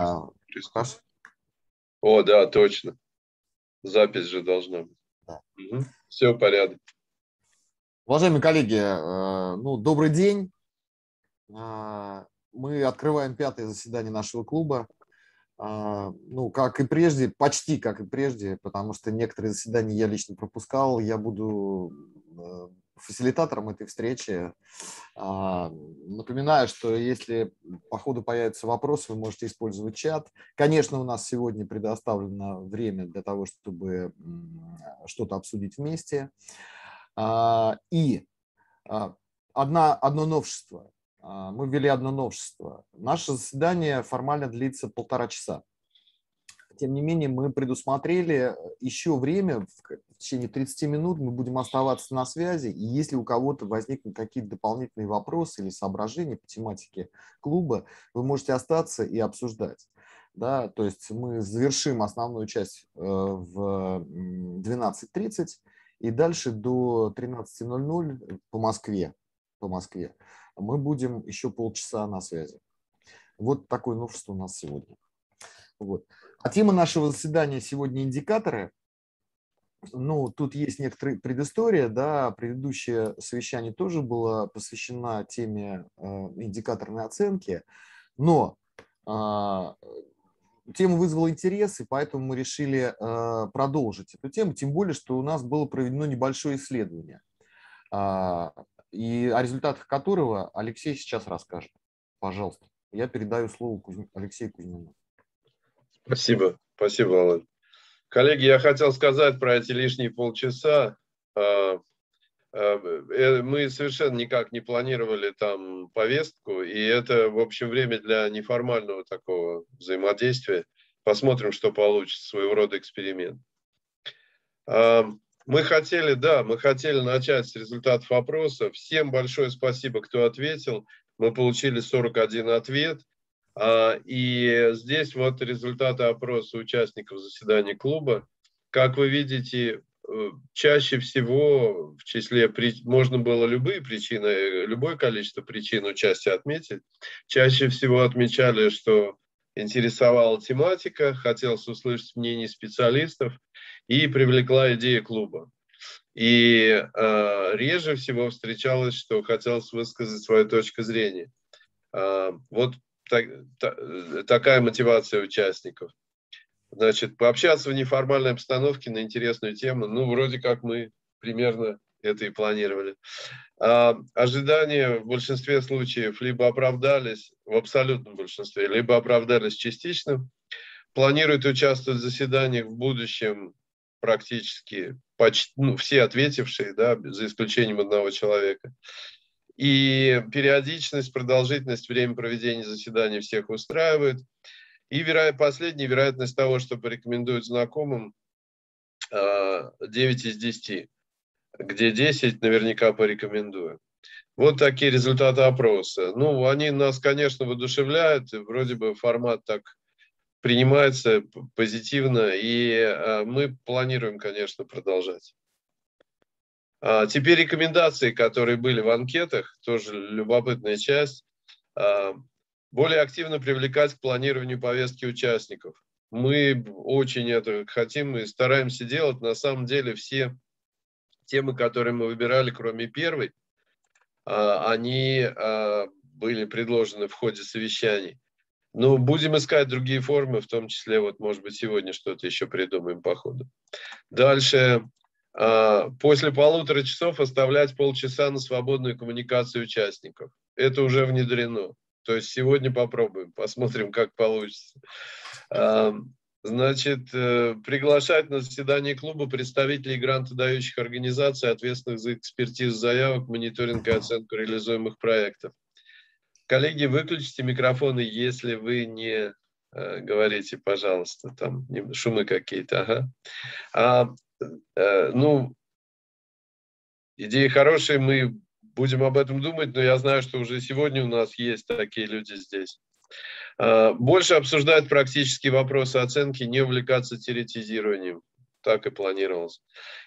А, О, да, точно. Запись же должна быть. Да. Угу. Все, порядок. Уважаемые коллеги, э, ну, добрый день. Э, мы открываем пятое заседание нашего клуба. Э, ну, как и прежде, почти как и прежде, потому что некоторые заседания я лично пропускал. Я буду фасилитатором этой встречи. А, напоминаю, что если по ходу появятся вопросы, вы можете использовать чат. Конечно, у нас сегодня предоставлено время для того, чтобы что-то обсудить вместе. А, и а, одна, одно новшество. Мы ввели одно новшество. Наше заседание формально длится полтора часа. Тем не менее, мы предусмотрели еще время, в течение 30 минут мы будем оставаться на связи, и если у кого-то возникнут какие-то дополнительные вопросы или соображения по тематике клуба, вы можете остаться и обсуждать. Да, то есть мы завершим основную часть э, в 12.30 и дальше до 13.00 по Москве, по Москве мы будем еще полчаса на связи. Вот такое новшество у нас сегодня. Вот. А тема нашего заседания сегодня индикаторы. Ну, тут есть некоторая предыстория, да, предыдущее совещание тоже было посвящено теме э, индикаторной оценки, но э, тема вызвала интерес, и поэтому мы решили э, продолжить эту тему, тем более, что у нас было проведено небольшое исследование, э, и о результатах которого Алексей сейчас расскажет. Пожалуйста, я передаю слово Алексею Кузьмину. Спасибо, спасибо, Алан. Коллеги, я хотел сказать про эти лишние полчаса. А, а, э, мы совершенно никак не планировали там повестку, и это, в общем, время для неформального такого взаимодействия. Посмотрим, что получится, своего рода эксперимент. А, мы хотели, да, мы хотели начать с результатов опроса. Всем большое спасибо, кто ответил. Мы получили 41 ответ. А, и здесь вот результаты опроса участников заседания клуба. Как вы видите, э, чаще всего в числе можно было любые причины, любое количество причин участия отметить. Чаще всего отмечали, что интересовала тематика, хотелось услышать мнение специалистов и привлекла идея клуба. И э, реже всего встречалось, что хотелось высказать свою точку зрения. Э, вот так, та, такая мотивация участников. Значит, пообщаться в неформальной обстановке на интересную тему, ну, вроде как мы примерно это и планировали. А, ожидания в большинстве случаев либо оправдались, в абсолютном большинстве, либо оправдались частично. Планируют участвовать в заседаниях в будущем практически почти, ну, все ответившие, да, за исключением одного человека. И периодичность, продолжительность, время проведения заседаний всех устраивает. И веро... последняя вероятность того, что порекомендуют знакомым, 9 а, из 10, где 10 наверняка порекомендую. Вот такие результаты опроса. Ну, они нас, конечно, воодушевляют. Вроде бы формат так принимается позитивно, и а, мы планируем, конечно, продолжать. А, теперь рекомендации, которые были в анкетах, тоже любопытная часть. А, более активно привлекать к планированию повестки участников. Мы очень это хотим и стараемся делать. На самом деле все темы, которые мы выбирали, кроме первой, а, они были предложены в ходе совещаний. Но будем искать другие формы, в том числе, вот, может быть, сегодня что-то еще придумаем по ходу. Дальше после полутора часов оставлять полчаса на свободную коммуникацию участников. Это уже внедрено. То есть сегодня попробуем, посмотрим, как получится. А, значит, э, приглашать на заседание клуба представителей грантодающих организаций, ответственных за экспертизу заявок, мониторинг и оценку реализуемых проектов. Коллеги, выключите микрофоны, если вы не э, говорите, пожалуйста, там шумы какие-то. Ага. А, ну, идеи хорошие, мы будем об этом думать, но я знаю, что уже сегодня у нас есть такие люди здесь. Э, больше обсуждать практические вопросы оценки, не увлекаться теоретизированием. Так и планировалось.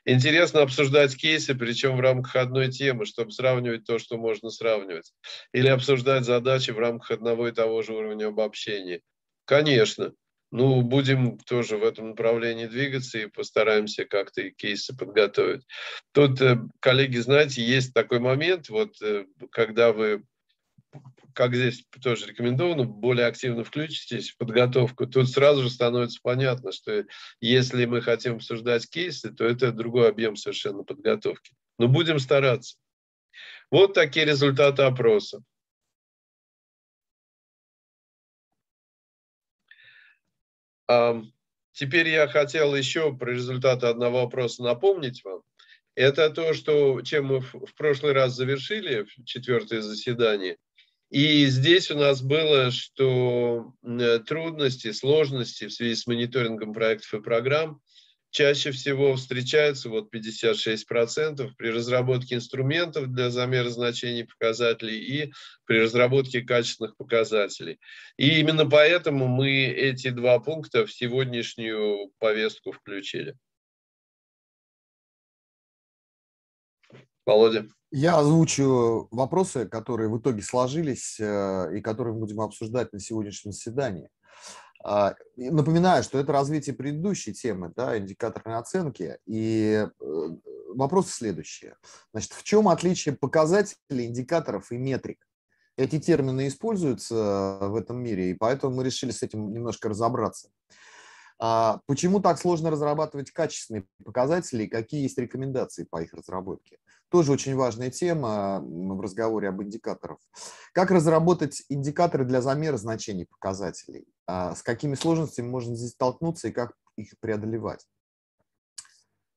Интересно обсуждать кейсы, причем в рамках одной темы, чтобы сравнивать то, что можно сравнивать. Или обсуждать задачи в рамках одного и того же уровня обобщения. Конечно. Ну, будем тоже в этом направлении двигаться и постараемся как-то и кейсы подготовить. Тут, э, коллеги, знаете, есть такой момент, вот э, когда вы как здесь тоже рекомендовано, более активно включитесь в подготовку, тут сразу же становится понятно, что если мы хотим обсуждать кейсы, то это другой объем совершенно подготовки. Но будем стараться. Вот такие результаты опроса. Теперь я хотел еще про результаты одного вопроса напомнить вам. Это то, что, чем мы в прошлый раз завершили, четвертое заседание. И здесь у нас было, что трудности, сложности в связи с мониторингом проектов и программ чаще всего встречаются, вот 56% при разработке инструментов для замера значений показателей и при разработке качественных показателей. И именно поэтому мы эти два пункта в сегодняшнюю повестку включили. Володя. Я озвучу вопросы, которые в итоге сложились э, и которые мы будем обсуждать на сегодняшнем заседании. А, напоминаю, что это развитие предыдущей темы, да, индикаторной оценки. И э, вопросы следующие. Значит, в чем отличие показателей, индикаторов и метрик? Эти термины используются в этом мире, и поэтому мы решили с этим немножко разобраться. А почему так сложно разрабатывать качественные показатели и какие есть рекомендации по их разработке? Тоже очень важная тема в разговоре об индикаторах. Как разработать индикаторы для замера значений показателей? А с какими сложностями можно здесь столкнуться и как их преодолевать?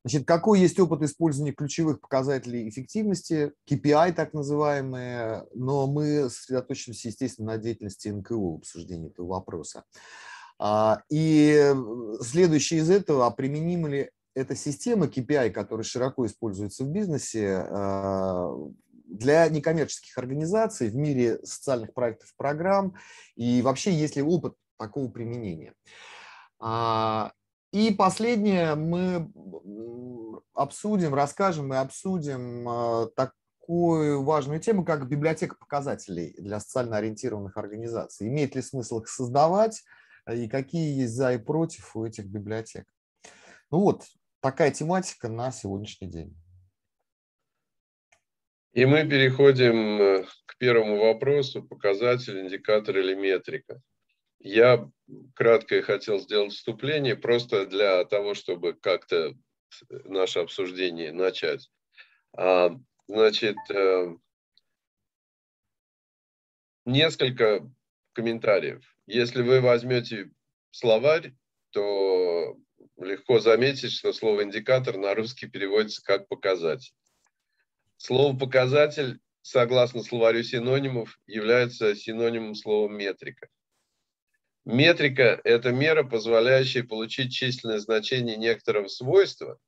Значит, какой есть опыт использования ключевых показателей эффективности, KPI так называемые, но мы сосредоточимся, естественно, на деятельности НКО в обсуждении этого вопроса. А, и следующее из этого, а применима ли эта система KPI, которая широко используется в бизнесе, а, для некоммерческих организаций в мире социальных проектов программ, и вообще есть ли опыт такого применения. А, и последнее мы обсудим, расскажем и обсудим такую важную тему, как библиотека показателей для социально ориентированных организаций. Имеет ли смысл их создавать и какие есть за и против у этих библиотек? Ну вот, такая тематика на сегодняшний день. И мы переходим э, к первому вопросу, показатель, индикатор или метрика. Я кратко хотел сделать вступление, просто для того, чтобы как-то наше обсуждение начать. А, значит, э, несколько комментариев. Если вы возьмете словарь, то легко заметить, что слово индикатор на русский переводится как показатель. Слово показатель, согласно словарю синонимов, является синонимом слова метрика. Метрика – это мера, позволяющая получить численное значение некоторого свойства.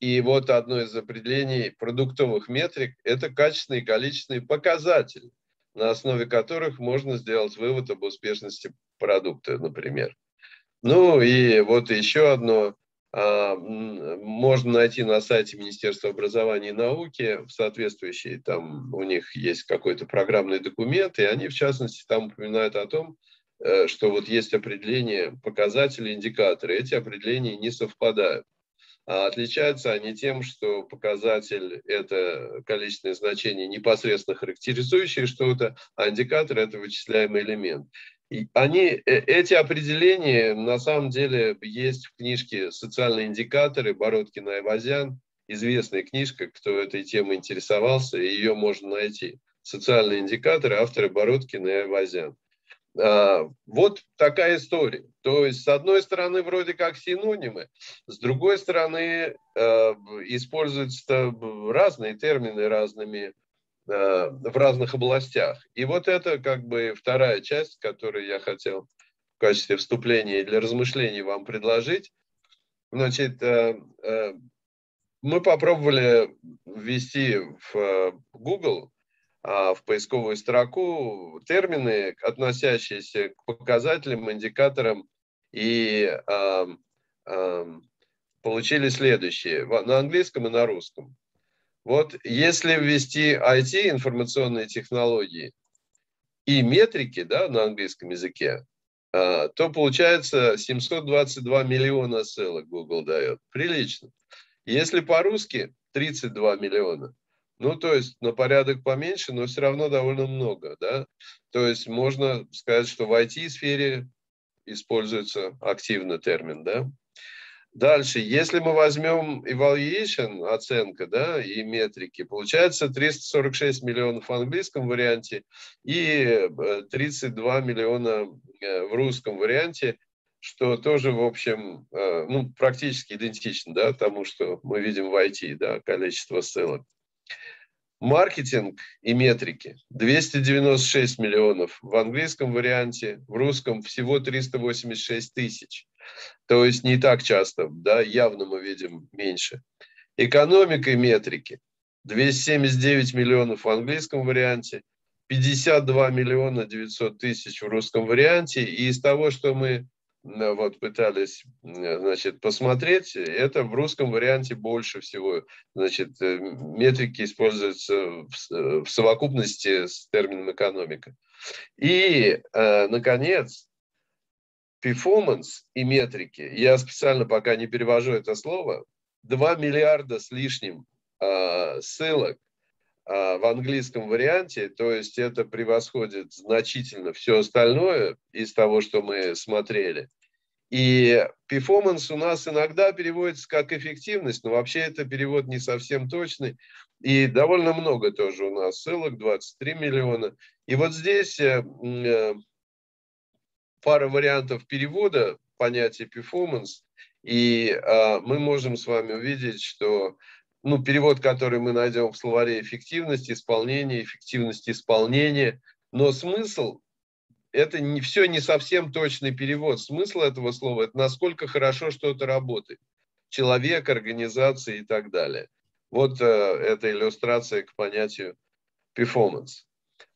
И вот одно из определений продуктовых метрик – это качественные и количественные показатели, на основе которых можно сделать вывод об успешности продукта, например. Ну и вот еще одно. А, можно найти на сайте Министерства образования и науки в соответствующей, там у них есть какой-то программный документ, и они, в частности, там упоминают о том, э, что вот есть определение показателей, индикаторы. Эти определения не совпадают. А отличаются они тем, что показатель – это количественное значение, непосредственно характеризующее что-то, а индикатор – это вычисляемый элемент они, э, эти определения на самом деле есть в книжке «Социальные индикаторы» Бородкина и Вазян. Известная книжка, кто этой темой интересовался, ее можно найти. «Социальные индикаторы», авторы Бородкина и Вазян. А, вот такая история. То есть, с одной стороны, вроде как синонимы, с другой стороны, э, используются разные термины разными Э, в разных областях. И вот это как бы вторая часть, которую я хотел в качестве вступления для размышлений вам предложить. Значит, мы попробовали ввести в Google, а, в поисковую строку термины, относящиеся к показателям, индикаторам, и получили следующее на английском и на русском. Вот если ввести IT, информационные технологии, и метрики да, на английском языке, а, то получается 722 миллиона ссылок Google дает. Прилично. Если по-русски 32 миллиона, ну, то есть на порядок поменьше, но все равно довольно много, да. То есть можно сказать, что в IT-сфере используется активно термин, да. Дальше, если мы возьмем evaluation, оценка, да, и метрики, получается 346 миллионов в английском варианте и 32 э, миллиона э, в русском варианте, что тоже, в общем, э, ну, практически идентично, да, тому, что мы видим в IT, да, количество ссылок. Маркетинг и метрики 296 миллионов в английском варианте, в русском всего 386 тысяч. То есть не так часто, да, явно мы видим меньше. Экономика и метрики 279 миллионов в английском варианте, 52 миллиона 900 тысяч в русском варианте. И из того, что мы вот пытались значит, посмотреть, это в русском варианте больше всего. Значит, э, метрики используются в, совокупности с термином экономика. И, э, наконец, performance metrics, я специально пока не перевожу это слово, 2 миллиарда с лишним э, ссылок э, в английском варианте, то есть это превосходит значительно все остальное из того, что мы смотрели. И performance у нас иногда переводится как эффективность, но вообще это перевод не совсем точный. И довольно много тоже у нас ссылок, 23 миллиона. И вот здесь э, э, пара вариантов перевода понятия performance, и а, мы можем с вами увидеть, что ну, перевод, который мы найдем в словаре эффективность исполнения, эффективность исполнения, но смысл это не, все не совсем точный перевод. Смысл этого слова – это насколько хорошо что-то работает. Человек, организация и так далее. Вот э, эта иллюстрация к понятию performance.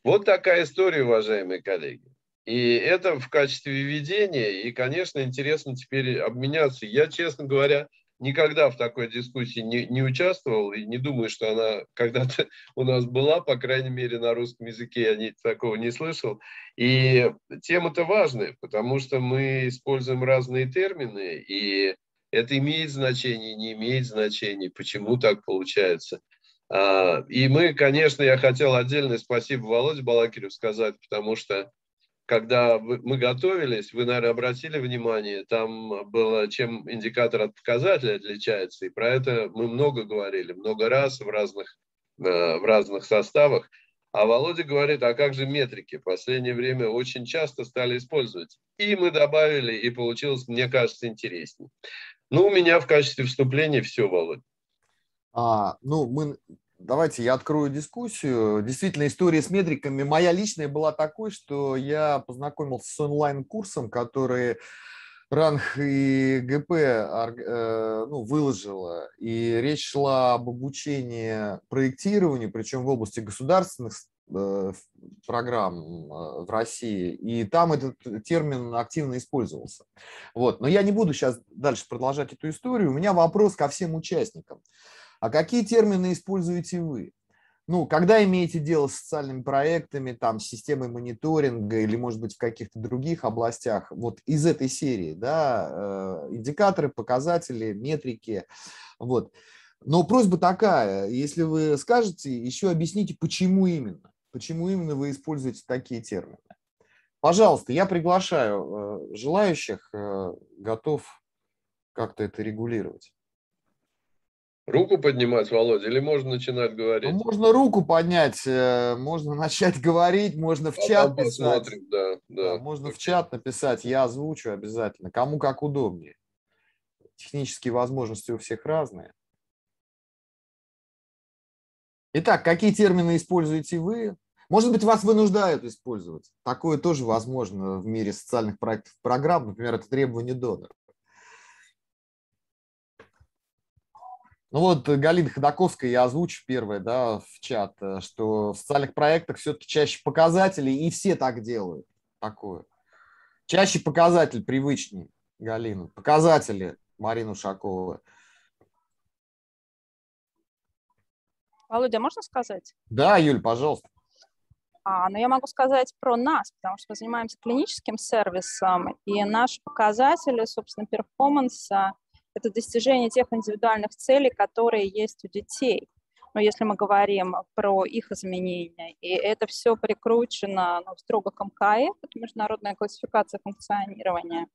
Вот такая история, уважаемые коллеги. И это в качестве введения, и, конечно, интересно теперь обменяться. Я, честно говоря, никогда в такой дискуссии не, не участвовал и не думаю, что она когда-то у нас была, по крайней мере, на русском языке я не, такого не слышал. И тема-то важная, потому что мы используем разные термины, и это имеет значение, не имеет значения, почему так получается. А, и мы, конечно, я хотел отдельное спасибо Володе Балакирю сказать, потому что когда мы готовились, вы, наверное, обратили внимание, там было, чем индикатор от показателя отличается, и про это мы много говорили, много раз в разных, э, в разных составах. А Володя говорит, а как же метрики? В последнее время очень часто стали использовать. И мы добавили, и получилось, мне кажется, интереснее. Ну, у меня в качестве вступления все, Володя. А, ну, мы Давайте я открою дискуссию. Действительно, история с метриками моя личная была такой, что я познакомился с онлайн-курсом, который РАНХ и ГП э, ну, выложила. И речь шла об обучении проектированию, причем в области государственных э, программ э, в России, и там этот термин активно использовался. Вот. Но я не буду сейчас дальше продолжать эту историю. У меня вопрос ко всем участникам. А какие термины используете вы? Ну, когда имеете дело с социальными проектами, там, системой мониторинга или, может быть, в каких-то других областях, вот из этой серии, да, э, индикаторы, показатели, метрики, вот. Но просьба такая, если вы скажете, еще объясните, почему именно, почему именно вы используете такие термины. Пожалуйста, я приглашаю э, желающих, э, готов как-то это регулировать. Руку поднимать, Володя, или можно начинать говорить? Ну, можно руку поднять, э, можно начать говорить, можно в а чат писать. Да, да. Да, можно в чат написать, я озвучу обязательно, кому как удобнее. Технические возможности у всех разные. Итак, какие термины используете вы? Может быть, вас вынуждают использовать. Такое тоже возможно в мире социальных проектов программ. Например, это требование донора. Ну вот Галина Ходаковская, я озвучу первое, да, в чат, э, что в социальных проектах все-таки чаще показатели, и все так делают, такое. Чаще показатель привычнее, Галина. Показатели, Марина Ушакова. Володя, можно сказать? Да, Юль, пожалуйста. А, но я могу сказать про нас, потому что мы занимаемся клиническим сервисом, и наши показатели, собственно, перформанса – это достижение тех индивидуальных целей, которые есть у детей. Но если мы говорим про их изменения, и это все прикручено ну, строго к МКФ, это международная классификация функционирования,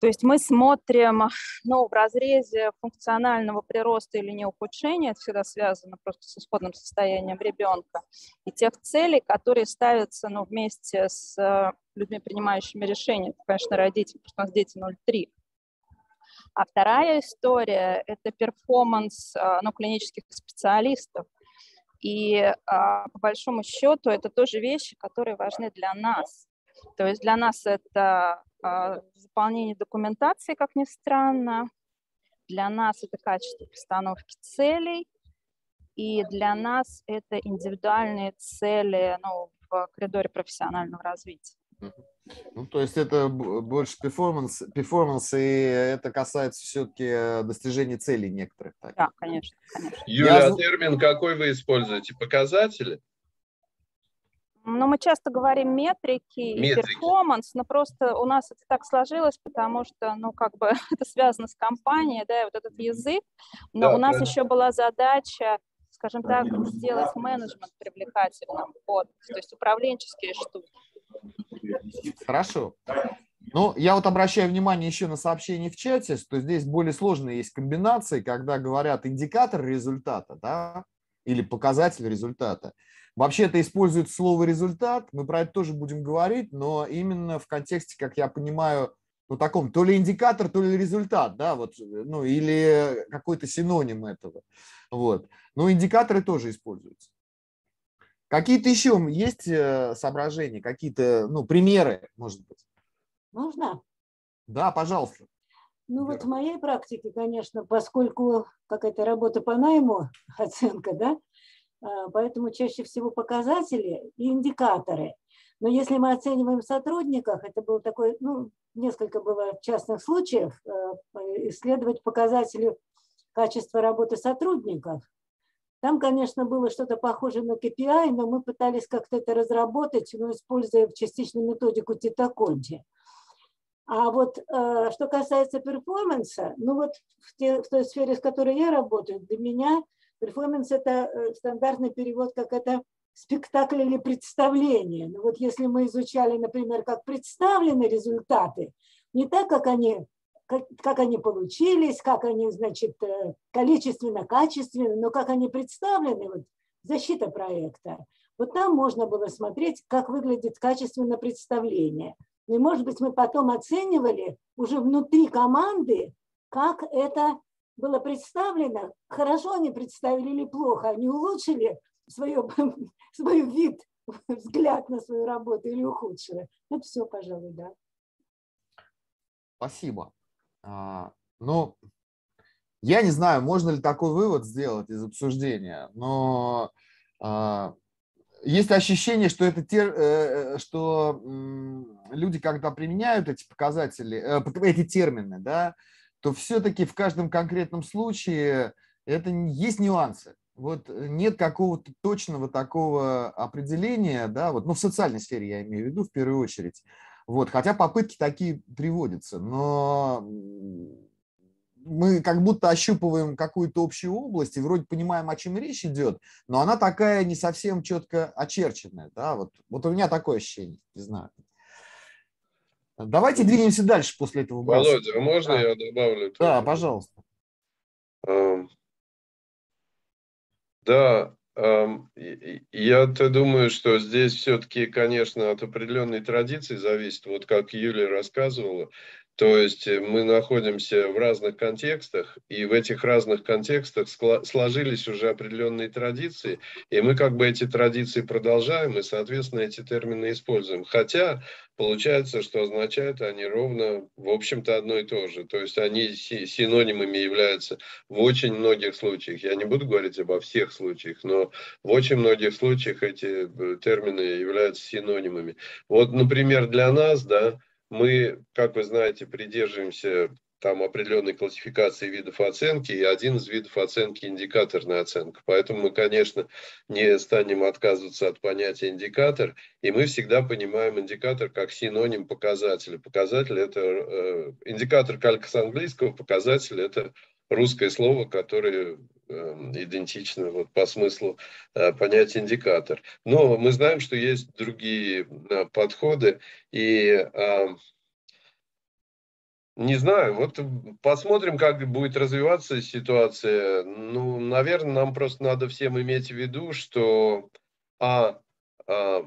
то есть мы смотрим ну, в разрезе функционального прироста или не ухудшения, это всегда связано просто с исходным состоянием ребенка, и тех целей, которые ставятся ну, вместе с э, людьми, принимающими решения. Это, конечно, родители, потому что у нас дети 0,3. А вторая история – это перформанс э, ну, клинических специалистов. И а, по большому счету это тоже вещи, которые важны для нас. То есть для нас это а, заполнение документации, как ни странно. Для нас это качество постановки целей. И для нас это индивидуальные цели ну, в коридоре профессионального развития. Ну, то есть это больше performance, performance, и это касается все-таки достижения целей некоторых. Так. Да, конечно, конечно. Юля, Я... а термин какой вы используете? Показатели? Ну, мы часто говорим метрики, метрики. и перформанс, но просто у нас это так сложилось, потому что, ну, как бы это связано с компанией, да, и вот этот язык. Но да, у нас правильно. еще была задача, скажем так, сделать менеджмент привлекательным, вот, то есть управленческие штуки. Хорошо. Ну, я вот обращаю внимание еще на сообщение в чате, что здесь более сложные есть комбинации, когда говорят индикатор результата, да, или показатель результата. Вообще это использует слово «результат», мы про это тоже будем говорить, но именно в контексте, как я понимаю, ну, таком, то ли индикатор, то ли результат, да, вот, ну, или какой-то синоним этого, вот. Но индикаторы тоже используются. Какие-то еще есть э, соображения, какие-то, ну, примеры, может быть? Можно? Да, пожалуйста. Ну вот в моей практике, конечно, поскольку какая-то работа по найму, оценка, да, а, поэтому чаще всего показатели и индикаторы. Но если мы оцениваем сотрудников, это был такой, ну, несколько было частных случаев, э, исследовать показатели качества работы сотрудников. Там, конечно, было что-то похоже на KPI, но мы пытались как-то это разработать, но используя частично методику Титаконти. А вот э, что касается перформанса, ну вот в, те, в той сфере, с которой я работаю, для меня – Перформанс – это э, стандартный перевод, как это спектакль или представление. Ну вот если мы изучали, например, как представлены результаты, не так, как они, как, как они получились, как они, значит, э, количественно, качественно, но как они представлены, вот, защита проекта. Вот там можно было смотреть, как выглядит качественно представление. И, может быть, мы потом оценивали уже внутри команды, как это было представлено, хорошо они представили или плохо, они улучшили свое, свой вид, взгляд на свою работу или ухудшили. Это все, пожалуй, да. Спасибо. А, ну, я не знаю, можно ли такой вывод сделать из обсуждения, но а, есть ощущение, что это те, э, э, что люди, когда применяют эти показатели, э, эти термины, да, то все-таки в каждом конкретном случае это есть нюансы. Вот нет какого-то точного такого определения, да, вот, ну, в социальной сфере я имею в виду в первую очередь. Вот, хотя попытки такие приводятся, но мы как будто ощупываем какую-то общую область и вроде понимаем, о чем речь идет, но она такая не совсем четко очерченная. Да? Вот, вот у меня такое ощущение, не знаю. Давайте двинемся дальше после этого. Володя, а можно да. я добавлю? Да, пожалуйста. Да, я-то думаю, что здесь все-таки, конечно, от определенной традиции зависит, вот как Юлия рассказывала, то есть э, мы находимся в разных контекстах, и в этих разных контекстах сложились уже определенные традиции, и мы как бы эти традиции продолжаем, и, соответственно, эти термины используем. Хотя получается, что означают они ровно, в общем-то, одно и то же. То есть они синонимами являются в очень многих случаях. Я не буду говорить обо всех случаях, но в очень многих случаях эти э, термины являются синонимами. Вот, например, для нас, да, мы, как вы знаете, придерживаемся там определенной классификации видов оценки, и один из видов оценки – индикаторная оценка. Поэтому мы, конечно, не станем отказываться от понятия индикатор, и мы всегда понимаем индикатор как синоним показателя. Показатель – это э, индикатор калька с английского, показатель – это русское слово, которое идентично вот по смыслу э, понятия индикатор. Но мы знаем, что есть другие э, подходы, и эм, не знаю, вот посмотрим, как будет развиваться ситуация. Ну, наверное, нам просто надо всем иметь в виду, что а, а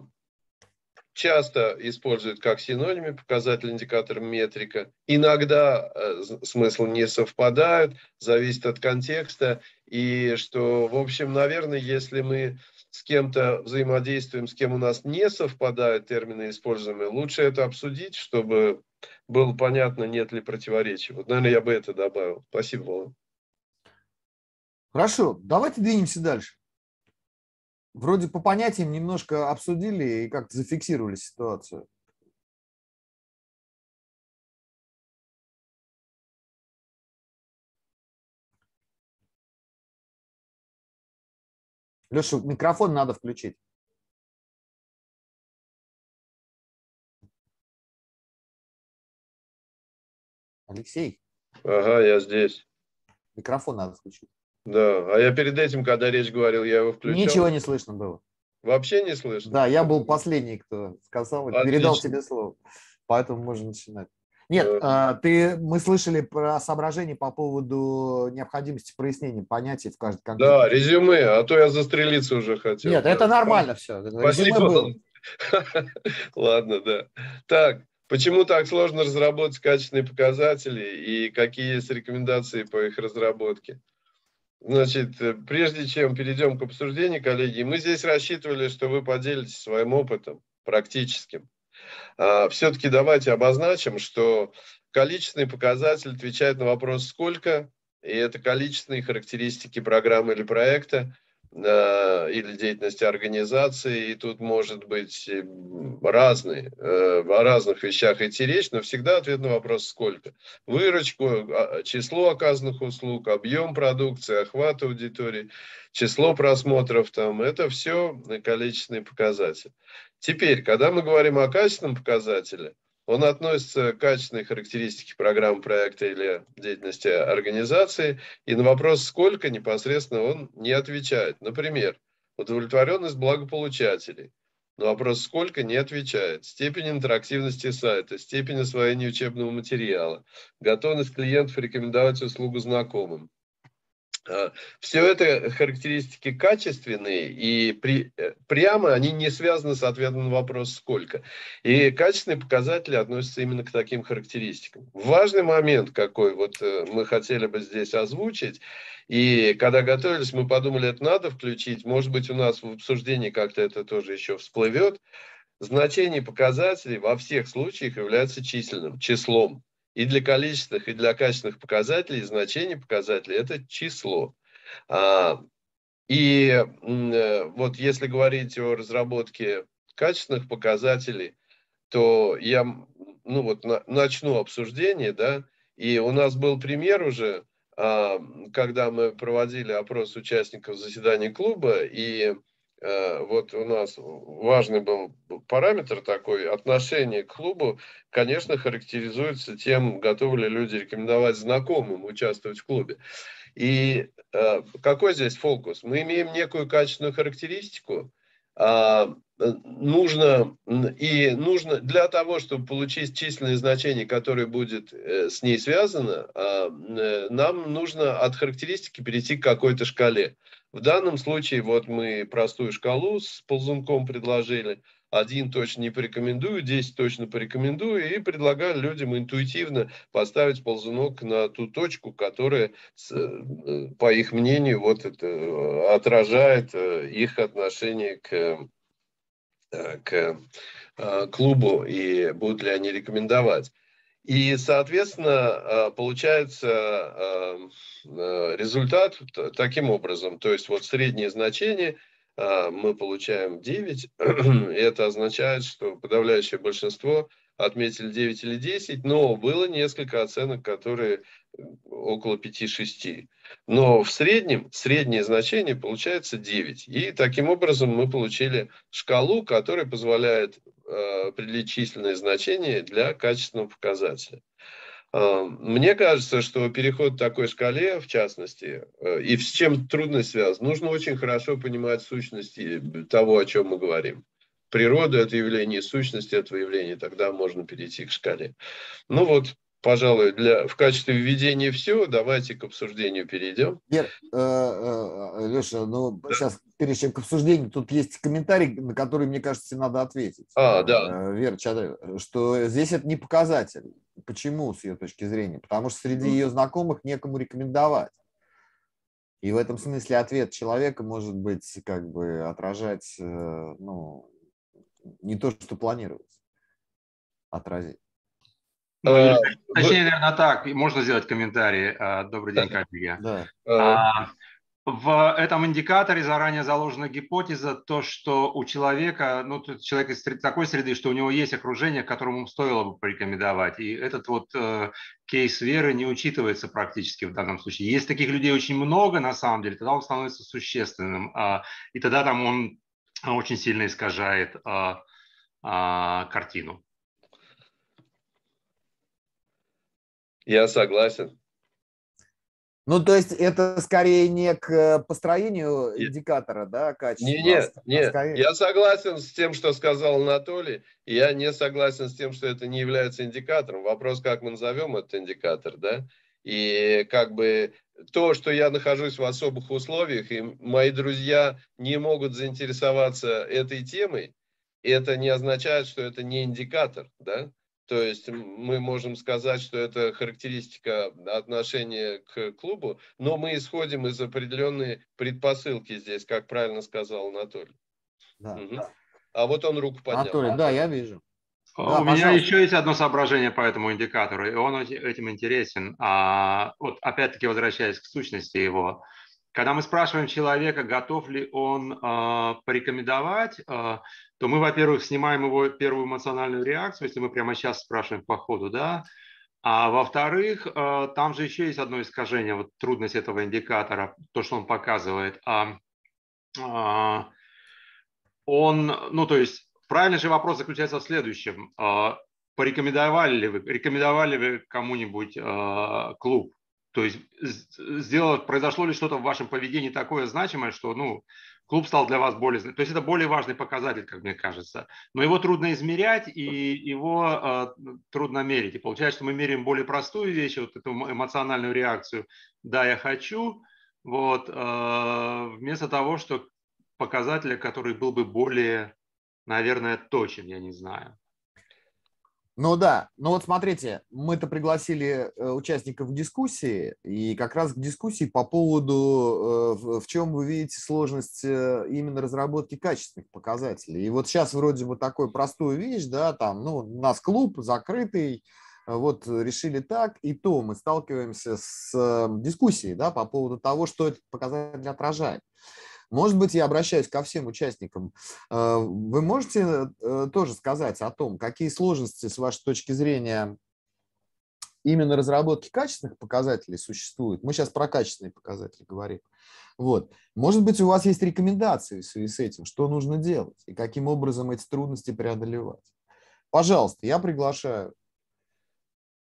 часто используют как синонимы показатель индикатор метрика. Иногда э, смысл не совпадает, зависит от контекста. И что, в общем, наверное, если мы с кем-то взаимодействуем, с кем у нас не совпадают термины используемые, лучше это обсудить, чтобы было понятно, нет ли противоречий. Вот, наверное, я бы это добавил. Спасибо, Володя. Хорошо, давайте двинемся дальше вроде по понятиям немножко обсудили и как-то зафиксировали ситуацию. Леша, микрофон надо включить. Алексей. Ага, я здесь. Микрофон надо включить. Да, а я перед этим, когда речь говорил, я его включил. Ничего не слышно было. Вообще не слышно? Да, я был последний, кто сказал, Отлично. передал тебе слово. Поэтому можно начинать. Нет, а, ты, мы слышали про соображения по поводу необходимости прояснения понятий в каждой конкретной. Да, резюме, а то я застрелиться уже хотел. Нет, это нормально все. Спасибо. Ладно, да. Так, почему так сложно разработать качественные показатели и какие есть рекомендации по их разработке? Значит, э, прежде чем перейдем к обсуждению, коллеги, мы здесь рассчитывали, что вы поделитесь своим опытом практическим. А, Все-таки давайте обозначим, что количественный показатель отвечает на вопрос «сколько?», и это количественные характеристики программы или проекта, или деятельности организации, и тут может быть э, разные, э, о разных вещах идти речь, но всегда ответ на вопрос «сколько?». Выручку, а, число оказанных услуг, объем продукции, охват аудитории, число просмотров, там, это все количественный показатель. Теперь, когда мы говорим о качественном показателе, он относится к качественной характеристике программы проекта или деятельности организации, и на вопрос «сколько» непосредственно он не отвечает. Например, удовлетворенность благополучателей. На вопрос «сколько» не отвечает. Степень интерактивности сайта, степень освоения учебного материала, готовность клиентов рекомендовать услугу знакомым. А, Все это характеристики качественные, и при, э, прямо они не связаны с ответом на вопрос «сколько?». И качественные показатели относятся именно к таким характеристикам. Важный момент какой вот э, мы хотели бы здесь озвучить, и когда готовились, мы подумали, это надо включить, может быть, у нас в обсуждении как-то это тоже еще всплывет. Значение показателей во всех случаях является численным, числом. И для количественных, и для качественных показателей значение показателей – это число. А, и э, вот если говорить о разработке качественных показателей, то я ну вот начну обсуждение, да, и у нас был пример уже, а, когда мы проводили опрос участников заседания клуба, и вот у нас важный был параметр такой, отношение к клубу, конечно, характеризуется тем, готовы ли люди рекомендовать знакомым участвовать в клубе. И э, какой здесь фокус? Мы имеем некую качественную характеристику, а, нужно и нужно для того, чтобы получить численное значение, которое будет э, с ней связано, а, нам нужно от характеристики перейти к какой-то шкале. В данном случае вот мы простую шкалу с ползунком предложили. Один точно не порекомендую, 10 точно порекомендую. И предлагаю людям интуитивно поставить ползунок на ту точку, которая, э, по их мнению, вот это э, отражает э, их отношение к, к клубу и будут ли они рекомендовать. И, соответственно, э, получается э, э, результат таким образом. То есть вот среднее значение мы получаем 9. И это означает, что подавляющее большинство отметили 9 или 10, но было несколько оценок, которые около 5-6. Но в среднем, среднее значение получается 9. И таким образом мы получили шкалу, которая позволяет определить численное значение для качественного показателя. Э, мне кажется, что переход к такой шкале, в частности, э, и с чем трудность связана, нужно очень хорошо понимать сущности того, о чем мы говорим природу этого явления, сущность этого явления, тогда можно перейти к шкале. Ну вот, пожалуй, для, в качестве введения все, давайте к обсуждению перейдем. Вер, э, э, Леша, ну да. сейчас перед чем к обсуждению, тут есть комментарий, на который, мне кажется, надо ответить. А, да. Э, Вера, что здесь это не показатель. Почему, с ее точки зрения? Потому что среди ее знакомых некому рекомендовать. И в этом смысле ответ человека может быть как бы отражать ну, не то, что планировалось отразить. Ну, а, точнее, наверное, так. Можно сделать комментарий. А, добрый день, коллеги. Да. А, в этом индикаторе заранее заложена гипотеза, то, что у человека, ну, человек из такой среды, что у него есть окружение, которому стоило бы порекомендовать. И этот вот э, кейс веры не учитывается практически в данном случае. Есть таких людей очень много, на самом деле, тогда он становится существенным. Э, и тогда там он очень сильно искажает а, а, картину. Я согласен. Ну, то есть это скорее не к построению индикатора, да, качества? Нет, нет, нет. Скорее... Я согласен с тем, что сказал Анатолий. Я не согласен с тем, что это не является индикатором. Вопрос, как мы назовем этот индикатор, да? И как бы то, что я нахожусь в особых условиях, и мои друзья не могут заинтересоваться этой темой, это не означает, что это не индикатор, да? То есть мы можем сказать, что это характеристика отношения к клубу, но мы исходим из определенной предпосылки здесь, как правильно сказал Анатолий. Да. Угу. А вот он руку поднял. Анатолий, да, я вижу. Да, У пожалуйста. меня еще есть одно соображение по этому индикатору, и он этим интересен. А, вот опять-таки возвращаясь к сущности его, когда мы спрашиваем человека, готов ли он э, порекомендовать, э, то мы, во-первых, снимаем его первую эмоциональную реакцию, если мы прямо сейчас спрашиваем по ходу, да. А во-вторых, э, там же еще есть одно искажение, вот трудность этого индикатора, то, что он показывает. А, э, он, ну, то есть Правильный же вопрос заключается в следующем. А, порекомендовали ли вы, рекомендовали вы кому-нибудь а, клуб? То есть сделало, произошло ли что-то в вашем поведении такое значимое, что ну, клуб стал для вас более... То есть это более важный показатель, как мне кажется. Но его трудно измерять, и его э, трудно мерить. И получается, что мы меряем более простую вещь, вот эту эмоциональную реакцию «да, я хочу», вот, э, вместо того, что показателя, который был бы более наверное, точен, я не знаю. Ну да, ну вот смотрите, мы-то пригласили э, участников дискуссии, и как раз к дискуссии по поводу, э, в чем вы видите сложность э, именно разработки качественных показателей. И вот сейчас вроде бы такой простую вещь, да, там, ну, у нас клуб закрытый, вот решили так, и то мы сталкиваемся с дискуссией, да, по поводу того, что этот показатель отражает. Может быть, я обращаюсь ко всем участникам. Э, вы можете э, тоже сказать о том, какие сложности, с вашей точки зрения, именно разработки качественных показателей существуют? Мы сейчас про качественные показатели говорим. Вот. Может быть, у вас есть рекомендации в связи с этим, что нужно делать и каким образом эти трудности преодолевать. Пожалуйста, я приглашаю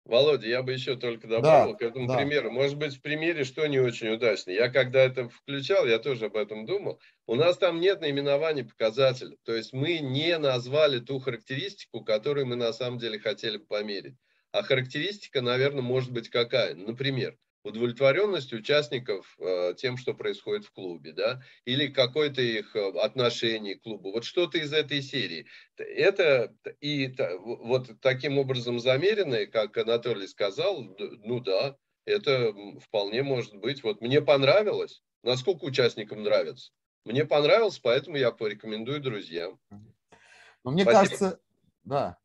Володя, я бы еще только добавил да, к этому да. примеру. Может быть, в примере что не очень удачно. Я когда это включал, я тоже об этом думал. У нас там нет наименования показателя. То есть мы не назвали ту характеристику, которую мы на самом деле хотели померить. А характеристика, наверное, может быть какая? Например, удовлетворенность участников э, тем, что происходит в клубе, да, или какое-то их э, отношение к клубу, вот что-то из этой серии. Это и вот таким образом замеренное, как Анатолий сказал, ну да, это вполне может быть. Вот мне понравилось, насколько участникам нравится. Мне понравилось, поэтому я порекомендую друзьям. Но мне Спасибо. кажется, да,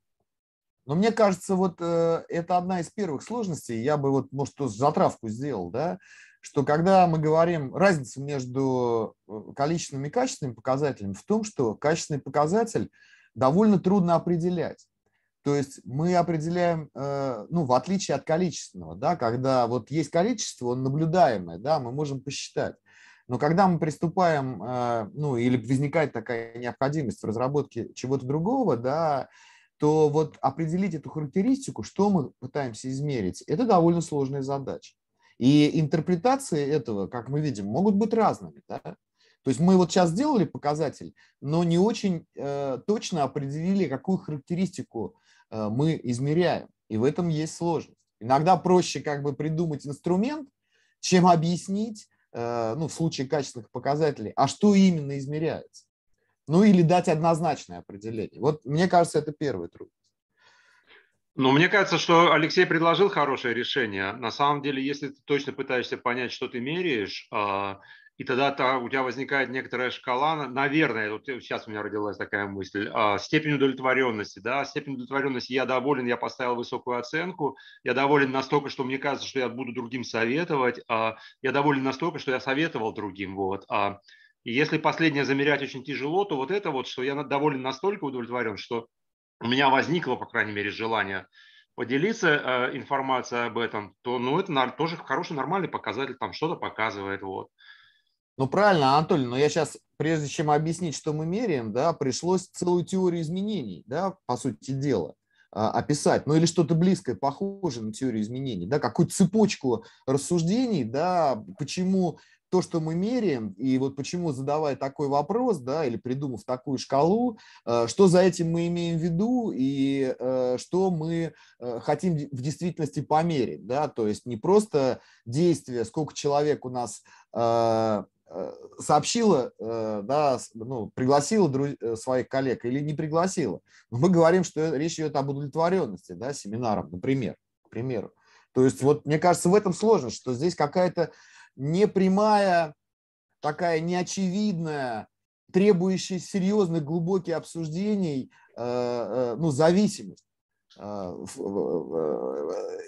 но мне кажется, вот э, это одна из первых сложностей. Я бы вот, может, затравку сделал, да, что когда мы говорим, разница между э, количественными и качественными показателями в том, что качественный показатель довольно трудно определять. То есть мы определяем, э, ну, в отличие от количественного, да, когда вот есть количество, он наблюдаемое, да, мы можем посчитать. Но когда мы приступаем, э, ну, или возникает такая необходимость в разработке чего-то другого, да, то вот определить эту характеристику, что мы пытаемся измерить, это довольно сложная задача. И интерпретации этого, как мы видим, могут быть разными. Да? То есть мы вот сейчас сделали показатель, но не очень э, точно определили, какую характеристику э, мы измеряем. И в этом есть сложность. Иногда проще как бы придумать инструмент, чем объяснить, э, ну, в случае качественных показателей, а что именно измеряется. Ну или дать однозначное определение. Вот мне кажется, это первый трудность. Ну, мне кажется, что Алексей предложил хорошее решение. На самом деле, если ты точно пытаешься понять, что ты меряешь, а, и тогда у тебя возникает некоторая шкала, наверное, вот сейчас у меня родилась такая мысль, а, степень удовлетворенности, да, степень удовлетворенности, я доволен, я поставил высокую оценку, я доволен настолько, что мне кажется, что я буду другим советовать, а, я доволен настолько, что я советовал другим, вот, и если последнее замерять очень тяжело, то вот это вот, что я доволен настолько удовлетворен, что у меня возникло, по крайней мере, желание поделиться э, информацией об этом, то ну, это на, тоже хороший, нормальный показатель, там что-то показывает. Вот. Ну правильно, Анатолий, но я сейчас, прежде чем объяснить, что мы меряем, да, пришлось целую теорию изменений, да, по сути дела, а, описать, ну или что-то близкое, похожее на теорию изменений, да, какую цепочку рассуждений, да, почему то, что мы меряем, и вот почему задавая такой вопрос, да, или придумав такую шкалу, э, что за этим мы имеем в виду и э, что мы э, хотим в действительности померить, да, то есть не просто действие, сколько человек у нас сообщила, да, ну, пригласила своих коллег или не пригласила. Но мы говорим, что речь идет об удовлетворенности, да, семинаром, например, к примеру. То есть вот мне кажется, в этом сложность, что здесь какая-то непрямая, такая неочевидная, требующая серьезных, глубоких обсуждений, э, э, ну, зависимость. Э,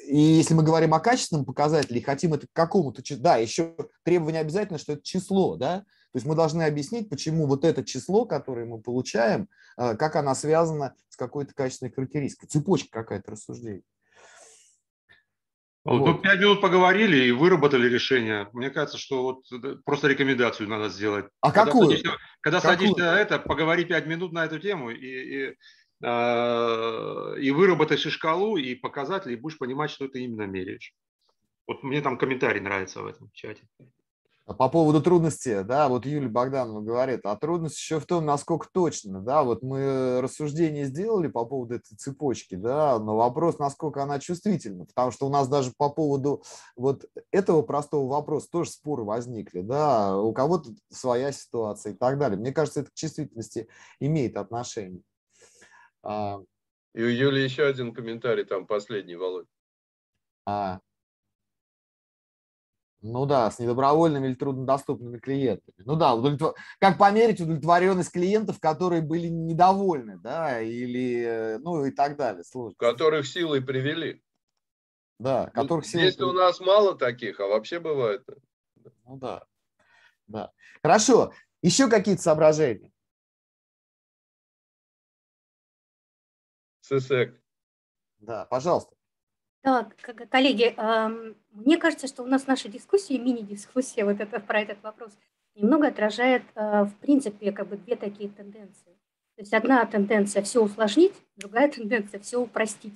и если мы говорим о качественном показателе, хотим это к какому-то числу, да, еще требование обязательно, что это число, да, то есть мы должны объяснить, почему вот это число, которое мы получаем, как оно связано с какой-то качественной характеристикой, цепочка какая-то рассуждений. Вот. Ну, пять минут поговорили и выработали решение. Мне кажется, что вот просто рекомендацию надо сделать. А когда какую? Садишься, когда какую? садишься на это, поговори пять минут на эту тему и, и, э, и выработаешь и шкалу, и показатели, и будешь понимать, что ты именно меряешь. Вот мне там комментарий нравится в этом чате. А по поводу трудности, да, вот Юлия Богданова говорит, а трудность еще в том, насколько точно, да, вот мы рассуждение сделали по поводу этой цепочки, да, но вопрос, насколько она чувствительна, потому что у нас даже по поводу вот этого простого вопроса тоже споры возникли, да, у кого-то своя ситуация и так далее. Мне кажется, это к чувствительности имеет отношение. А. И у Юли еще один комментарий, там последний, Володь. А, ну да, с недобровольными или труднодоступными клиентами. Ну да, удовлетвор... как померить удовлетворенность клиентов, которые были недовольны, да, или, ну и так далее. Сложно. Которых силой привели. Да, ну, которых силой Здесь привели. у нас мало таких, а вообще бывает. Ну да, да. Хорошо, еще какие-то соображения? ССЭК. Да, пожалуйста. Да, коллеги, мне кажется, что у нас наша дискуссия, мини-дискуссия вот это, про этот вопрос, немного отражает, э, в принципе, как бы две такие тенденции. То есть одна тенденция – все усложнить, другая тенденция – все упростить.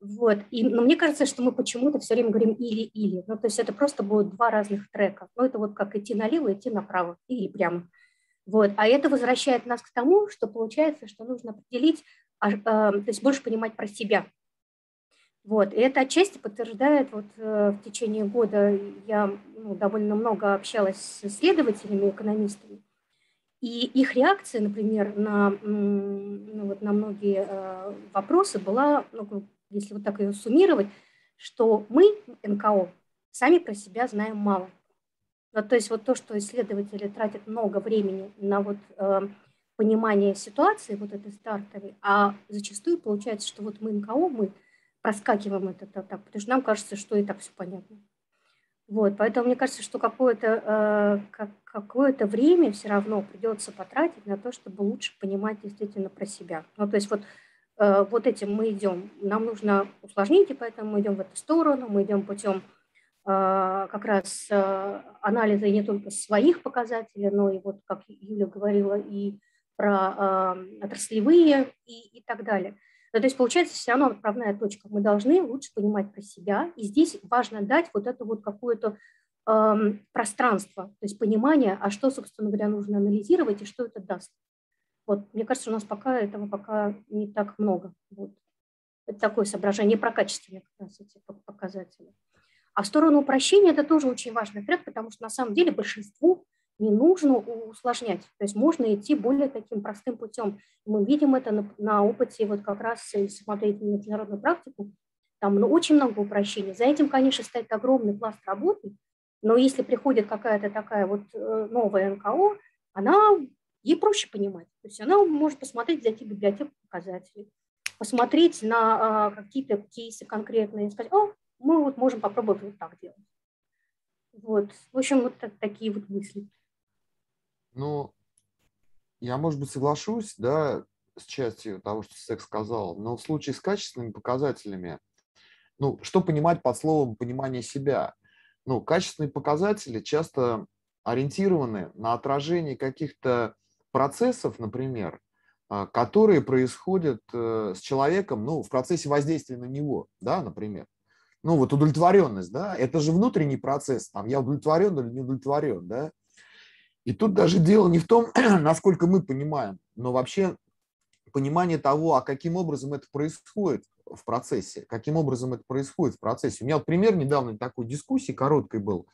Вот. И, но мне кажется, что мы почему-то все время говорим или-или. Ну, то есть это просто будут два разных трека. Ну, это вот как идти налево, идти направо или прямо. Вот. А это возвращает нас к тому, что получается, что нужно определить, а, э, то есть больше понимать про себя. Вот. И это отчасти подтверждает, вот э, в течение года я ну, довольно много общалась с исследователями, экономистами, и их реакция, например, на, ну, вот на многие э, вопросы была, ну, если вот так ее суммировать, что мы, НКО, сами про себя знаем мало. Вот, то есть вот то, что исследователи тратят много времени на вот, э, понимание ситуации, вот этой стартовой, а зачастую получается, что вот мы НКО, мы – проскакиваем это так, потому что нам кажется, что и так все понятно. Вот, поэтому мне кажется, что какое-то э, какое-то время все равно придется потратить на то, чтобы лучше понимать действительно про себя. Ну, то есть вот вот этим мы идем. Нам нужно усложнить, и поэтому мы идем в эту сторону, мы идем путем как раз анализа не только своих показателей, но и вот, как Юля говорила, и про отраслевые и, и так далее. Ну, то есть получается все равно отправная точка. Мы должны лучше понимать про себя. И здесь важно дать вот это вот какое-то эм, пространство, то есть понимание, а что, собственно говоря, нужно анализировать и что это даст. Вот, мне кажется, у нас пока этого пока не так много. Вот. Это такое соображение про качественные как раз эти показатели. А в сторону упрощения это тоже очень важный трек, потому что на самом деле большинству не нужно усложнять. То есть можно идти более таким простым путем. Мы видим это на, на опыте, вот как раз если смотреть на международную практику, там ну, очень много упрощений. За этим, конечно, стоит огромный пласт работы, но если приходит какая-то такая вот э, новая НКО, она, ей проще понимать. То есть она может посмотреть, зайти в библиотеку показателей, посмотреть на а, какие-то кейсы конкретные и сказать, о, мы вот можем попробовать вот так делать. Вот, в общем, вот так, такие вот мысли. Ну, я, может быть, соглашусь, да, с частью того, что Секс сказал, но в случае с качественными показателями, ну, что понимать под словом понимание себя? Ну, качественные показатели часто ориентированы на отражение каких-то процессов, например, а, которые происходят э, с человеком, ну, в процессе воздействия на него, да, например. Ну, вот удовлетворенность, да, это же внутренний процесс, там, я удовлетворен или не удовлетворен, да. И тут даже дело не в том, насколько мы понимаем, но вообще понимание того, а каким образом это происходит в процессе, каким образом это происходит в процессе. У меня вот пример недавно такой дискуссии короткой был.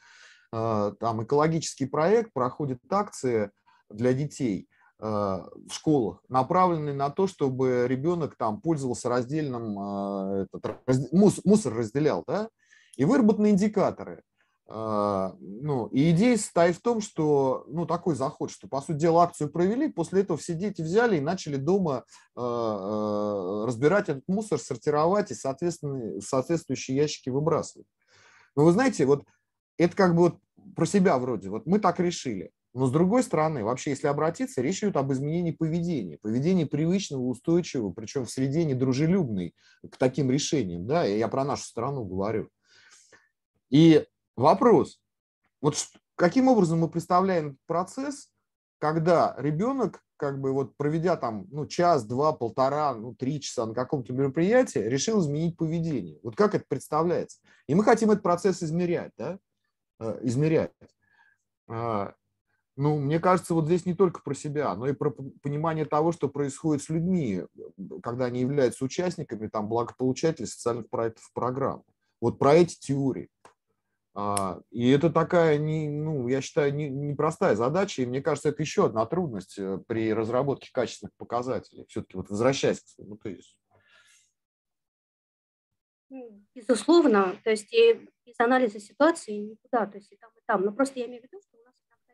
А, там экологический проект, проходит акции для детей а, в школах, направленные на то, чтобы ребенок там пользовался раздельным, а, этот, мусор разделял, да, и выработаны индикаторы. А, ну, и идея состоит в том, что, ну, такой заход, что, по сути дела, акцию провели, после этого все дети взяли и начали дома э, разбирать этот мусор, сортировать и, соответственно, соответствующие ящики выбрасывать. Но вы знаете, вот это как бы вот про себя вроде, вот мы так решили. Но с другой стороны, вообще, если обратиться, речь идет об изменении поведения, поведения привычного, устойчивого, причем в среде недружелюбной к таким решениям, да, я про нашу страну говорю. И Вопрос. Вот каким образом мы представляем процесс, когда ребенок, как бы вот проведя там ну, час, два, полтора, ну, три часа на каком-то мероприятии, решил изменить поведение. Вот как это представляется? И мы хотим этот процесс измерять, да? Э, измерять. А, ну, мне кажется, вот здесь не только про себя, но и про понимание того, что происходит с людьми, когда они являются участниками, там, благополучателей социальных проектов программ. Вот про эти теории. А, и это такая, не, ну, я считаю, непростая не задача, и мне кажется, это еще одна трудность э, при разработке качественных показателей. Все-таки вот возвращаясь к своему тезису. Безусловно, то есть и без анализа ситуации никуда, то есть и там, и там. Но просто я имею в виду, что у нас иногда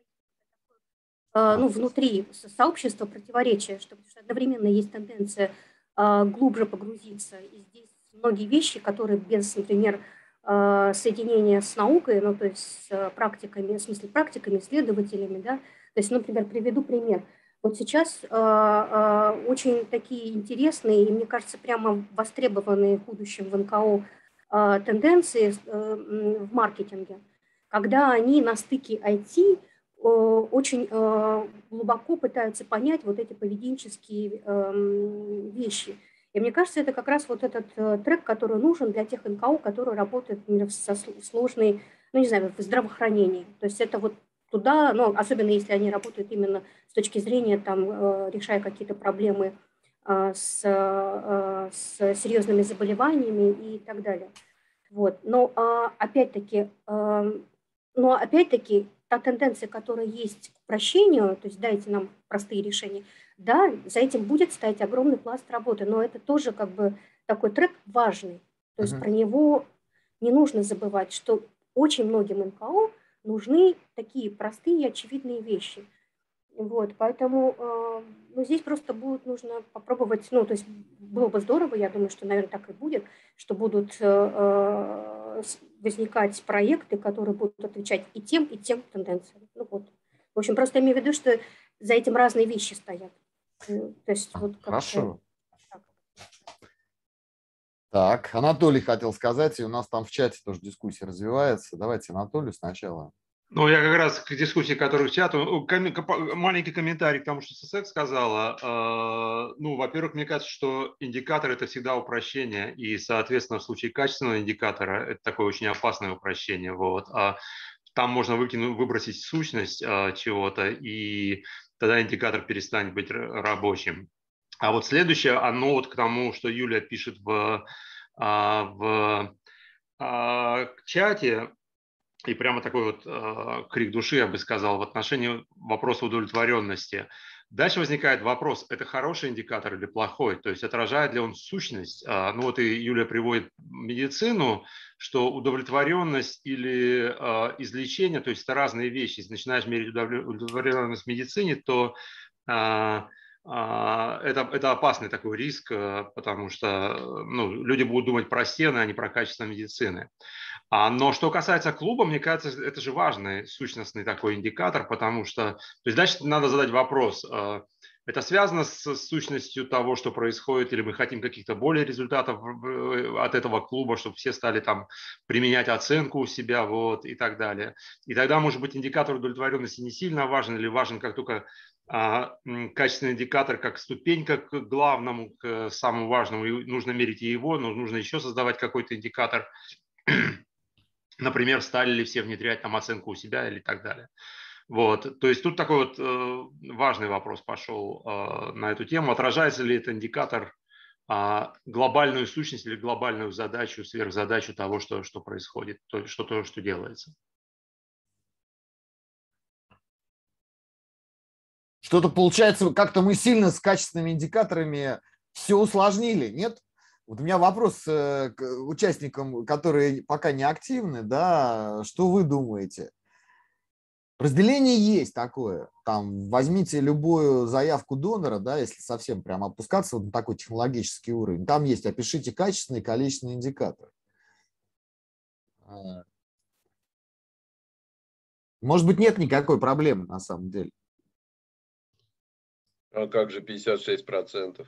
такое, ну, внутри сообщества противоречия, что, что одновременно есть тенденция а, глубже погрузиться, и здесь многие вещи, которые без, например, Э, соединение с наукой, ну, то есть с практиками, в смысле практиками, исследователями, да, то есть, например, приведу пример. Вот сейчас э, э, очень такие интересные и, мне кажется, прямо востребованные в будущем в НКО э, тенденции э, в маркетинге, когда они на стыке IT э, очень э, глубоко пытаются понять вот эти поведенческие э, вещи – и мне кажется, это как раз вот этот э, трек, который нужен для тех НКО, которые работают например, со сложной, ну не знаю, в здравоохранении. То есть это вот туда, ну, особенно если они работают именно с точки зрения, там, э, решая какие-то проблемы э, с, с серьезными заболеваниями и так далее. Вот. Но а, опять-таки, но опять-таки та тенденция, которая есть к прощению, то есть дайте нам простые решения, да, за этим будет стоять огромный пласт работы, но это тоже как бы такой трек важный. То есть uh-huh. про него не нужно забывать, что очень многим НКО нужны такие простые и очевидные вещи. Вот, поэтому э, ну, здесь просто будет нужно попробовать, ну, то есть было бы здорово, я думаю, что, наверное, так и будет, что будут э возникать проекты, которые будут отвечать и тем, и тем тенденциям. Ну вот. В общем, просто имею в виду, что за этим разные вещи стоят. То есть вот Хорошо. Так, Анатолий хотел сказать, и у нас там в чате тоже дискуссия развивается. Давайте Анатолию сначала. Ну, я как раз к дискуссии, которую в чат, маленький комментарий к тому, что ССС сказала. А, ну, во-первых, мне кажется, что индикатор – это всегда упрощение, и, соответственно, в случае качественного индикатора это такое очень опасное упрощение. Вот. А там можно выкинуть, выбросить сущность а, чего-то, и тогда индикатор перестанет быть рабочим. А вот следующее, оно вот к тому, что Юлия пишет в, в чате, и прямо такой вот э, крик души, я бы сказал, в отношении вопроса удовлетворенности. Дальше возникает вопрос, это хороший индикатор или плохой? То есть отражает ли он сущность? А, ну вот и Юлия приводит медицину, что удовлетворенность или э, излечение, то есть это разные вещи. Если начинаешь мерить удовлетворенность в медицине, то э, это, это опасный такой риск, потому что ну, люди будут думать про стены, а не про качество медицины. А, но что касается клуба, мне кажется, это же важный сущностный такой индикатор, потому что, то есть дальше надо задать вопрос, а, это связано с сущностью того, что происходит, или мы хотим каких-то более результатов от этого клуба, чтобы все стали там применять оценку у себя вот, и так далее. И тогда, может быть, индикатор удовлетворенности не сильно важен, или важен как только а, качественный индикатор как ступенька к главному, к самому важному, и нужно мерить и его, но нужно еще создавать какой-то индикатор например, стали ли все внедрять там оценку у себя или так далее. Вот, то есть тут такой вот э, важный вопрос пошел э, на эту тему. Отражается ли этот индикатор э, глобальную сущность или глобальную задачу, сверхзадачу того, что, что происходит, то, что то, что делается? Что-то получается, как-то мы сильно с качественными индикаторами все усложнили, нет? Вот у меня вопрос э, к участникам, которые пока не активны, да, что вы думаете? Разделение есть такое. Там возьмите любую заявку донора, да, если совсем прям опускаться вот на такой технологический уровень. Там есть опишите качественный и количественный индикатор. А. Может быть, нет никакой проблемы на самом деле. А как же 56%?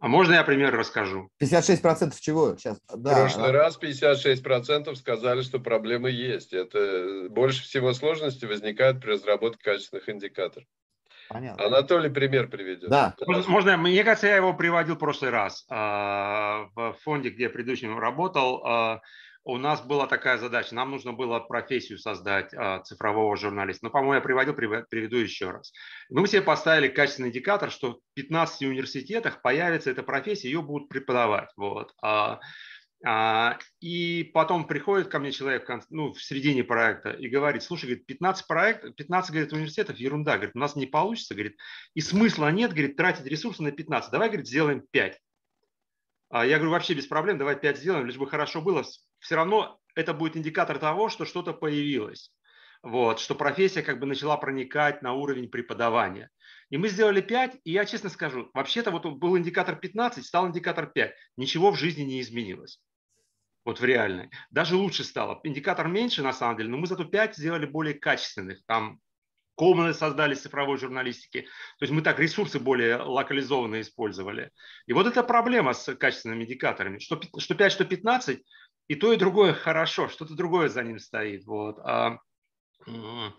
А можно я пример расскажу? 56% чего? Сейчас. Да, В прошлый да. раз 56% сказали, что проблемы есть. Это больше всего сложности возникает при разработке качественных индикаторов. Понятно. Анатолий пример приведет. Да. Можно, мне кажется, я его приводил в прошлый раз. А, в фонде, где я предыдущим работал, а, у нас была такая задача, нам нужно было профессию создать а, цифрового журналиста. Ну, по-моему, я приводил, приведу еще раз. Мы себе поставили качественный индикатор, что в 15 университетах появится эта профессия, ее будут преподавать. Вот. А, а, и потом приходит ко мне человек ну, в середине проекта и говорит, слушай, говорит, 15, проект, 15 говорит, университетов, ерунда, говорит, у нас не получится, говорит, и смысла нет, говорит, тратить ресурсы на 15, давай, говорит, сделаем 5. А я говорю, вообще без проблем, давай 5 сделаем, лишь бы хорошо было. Все равно это будет индикатор того, что что-то появилось. Вот, что профессия как бы начала проникать на уровень преподавания. И мы сделали 5, и я честно скажу, вообще-то вот был индикатор 15, стал индикатор 5. Ничего в жизни не изменилось. Вот в реальной. Даже лучше стало. Индикатор меньше на самом деле, но мы зато 5 сделали более качественных. Там комнаты создали цифровой журналистики. То есть мы так ресурсы более локализованно использовали. И вот эта проблема с качественными индикаторами. Что, что 5, что 15, и то, и другое хорошо, что-то другое за ним стоит. Вот. А, ну,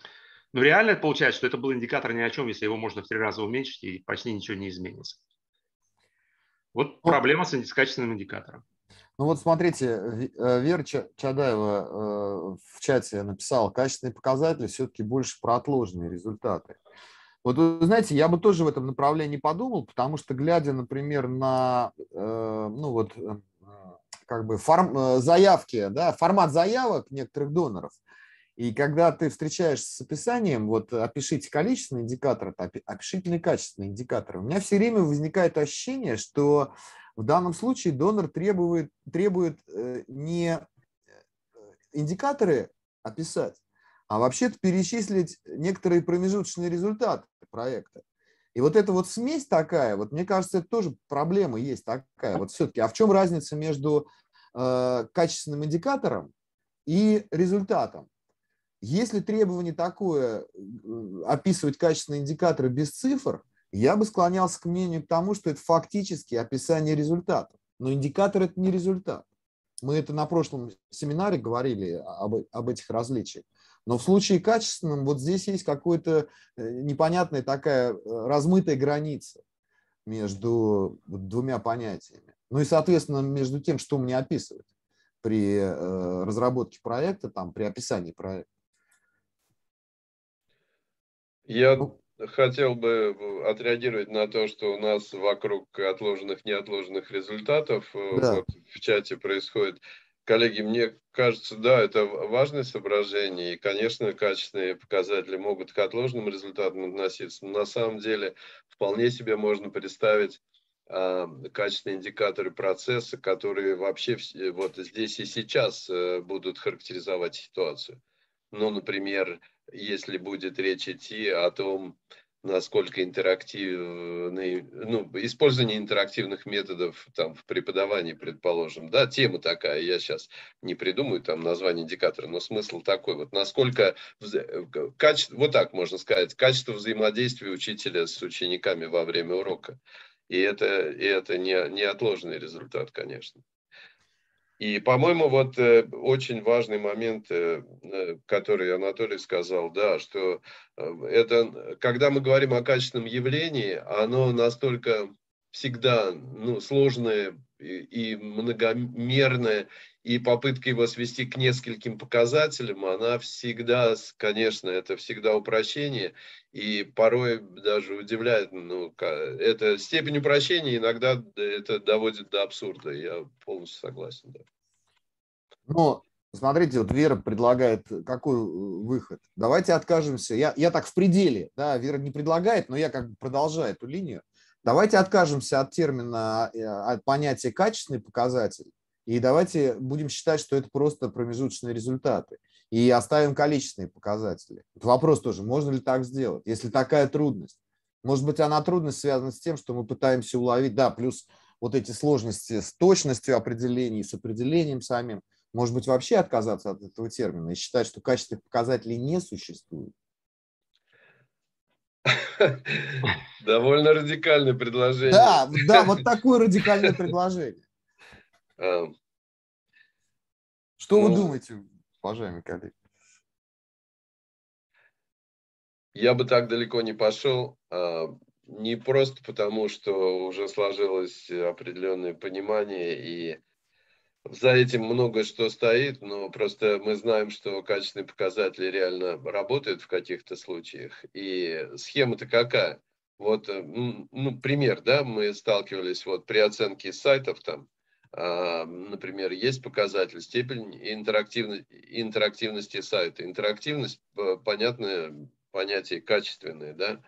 реально получается, что это был индикатор ни о чем, если его можно в три раза уменьшить, и почти ничего не изменится. Вот ну, проблема с, с качественным индикатором. Ну вот смотрите, э, Вера Чадаева э, в чате написала, качественные показатели все-таки больше про отложенные результаты. Вот вы знаете, я бы тоже в этом направлении подумал, потому что глядя, например, на э, ну вот как бы форм, заявки, да, формат заявок некоторых доноров, и когда ты встречаешься с описанием, вот опишите количественный индикатор, опишите качественный индикатор, у меня все время возникает ощущение, что в данном случае донор требует, требует э, не э, индикаторы описать, а вообще-то перечислить некоторые промежуточные результаты проекта. И вот эта вот смесь такая, вот мне кажется, это тоже проблема есть такая. Вот все-таки, а в чем разница между э, качественным индикатором и результатом? Если требование такое, описывать качественные индикаторы без цифр, я бы склонялся к мнению к тому, что это фактически описание результатов. Но индикатор – это не результат. Мы это на прошлом семинаре говорили об, об этих различиях. Но в случае качественном вот здесь есть какая-то э, непонятная такая э, размытая граница между двумя понятиями. Ну и, соответственно, между тем, что мне описывать при э, разработке проекта, там, при описании проекта. Я ну, хотел бы отреагировать на то, что у нас вокруг отложенных, неотложенных результатов да. вот, в чате происходит. Коллеги, мне кажется, да, это важное соображение, и, конечно, качественные показатели могут к отложенным результатам относиться, но на самом деле вполне себе можно представить э, качественные индикаторы процесса, которые вообще вот здесь и сейчас э, будут характеризовать ситуацию. Ну, например, если будет речь идти о том, насколько интерактивный, ну, использование интерактивных методов там в преподавании, предположим, да, тема такая, я сейчас не придумаю там название индикатора, но смысл такой, вот насколько, качество, вот так можно сказать, качество взаимодействия учителя с учениками во время урока. И это, и это не, неотложный результат, конечно. И, по-моему, вот э, очень важный момент, э, э, который Анатолий сказал, да, что это, когда мы говорим о качественном явлении, оно настолько всегда ну, сложное и, многомерное, и попытка его свести к нескольким показателям, она всегда, конечно, это всегда упрощение, и порой даже удивляет, ну, эта степень упрощения иногда это доводит до абсурда, я полностью согласен. Да. Но смотрите, вот Вера предлагает какой э, выход. Давайте откажемся. Я, я так в пределе, да, Вера не предлагает, но я как бы продолжаю эту линию. Давайте откажемся от термина, э, от понятия качественный показатель, и давайте будем считать, что это просто промежуточные результаты и оставим количественные показатели. Вопрос тоже, можно ли так сделать, если такая трудность? Может быть, она трудность связана с тем, что мы пытаемся уловить, да, плюс вот эти сложности с точностью определений, с определением самим. Может быть, вообще отказаться от этого термина и считать, что качественных показателей не существует? Довольно радикальное предложение. Да, да, вот такое радикальное предложение. Эм. Что вы ну, думаете, уважаемые коллеги? Я бы так далеко не пошел, а, не просто потому, что уже сложилось определенное понимание, и за этим много что стоит, но просто мы знаем, что качественные показатели реально работают в каких-то случаях. И схема-то какая? Вот, э, ну, пример, да, мы сталкивались вот при оценке сайтов там, а, например, есть показатель, степень интерактивности, интерактивности сайта. Интерактивность, понятное понятие качественное, да,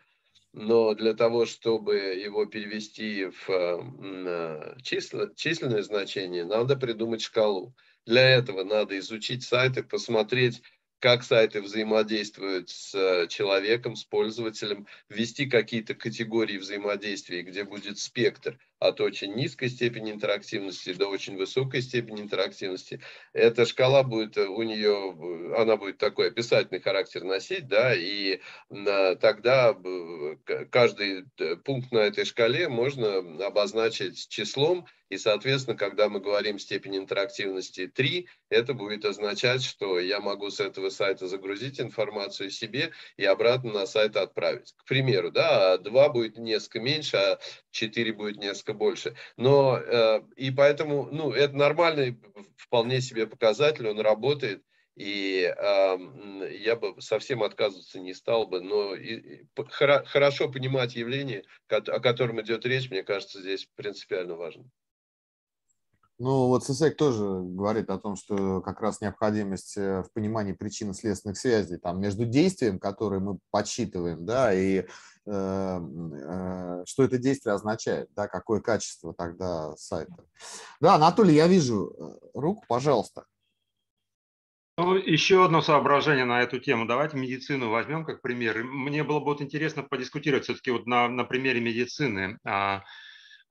но для того, чтобы его перевести в э, число, численное значение, надо придумать шкалу. Для этого надо изучить сайты, посмотреть, как сайты взаимодействуют с э, человеком, с пользователем, ввести какие-то категории взаимодействия, где будет спектр от очень низкой степени интерактивности до очень высокой степени интерактивности. Эта шкала будет э, у нее, э, она будет такой описательный характер носить, да, и тогда каждый пункт на этой шкале можно обозначить числом, и, соответственно, когда мы говорим степень интерактивности 3, это будет означать, что я могу с этого сайта загрузить информацию себе и обратно на сайт отправить. К примеру, да, 2 будет несколько меньше, а 4 будет несколько больше. Но э, и поэтому, ну, это нормальный вполне себе показатель, он работает. И э, я бы совсем отказываться не стал бы, но и, и, хоро, хорошо понимать явление, о котором идет речь, мне кажется, здесь принципиально важно. Ну, вот ССЭК тоже говорит о том, что как раз необходимость э, в понимании причинно-следственных связей там, между действием, которое мы подсчитываем, да, и э, э, что это действие означает, да, какое качество тогда сайта. Да, Анатолий, я вижу э, руку, пожалуйста. Ну, еще одно соображение на эту тему. Давайте медицину возьмем как пример. Мне было бы вот интересно подискутировать все-таки вот на, на примере медицины. А,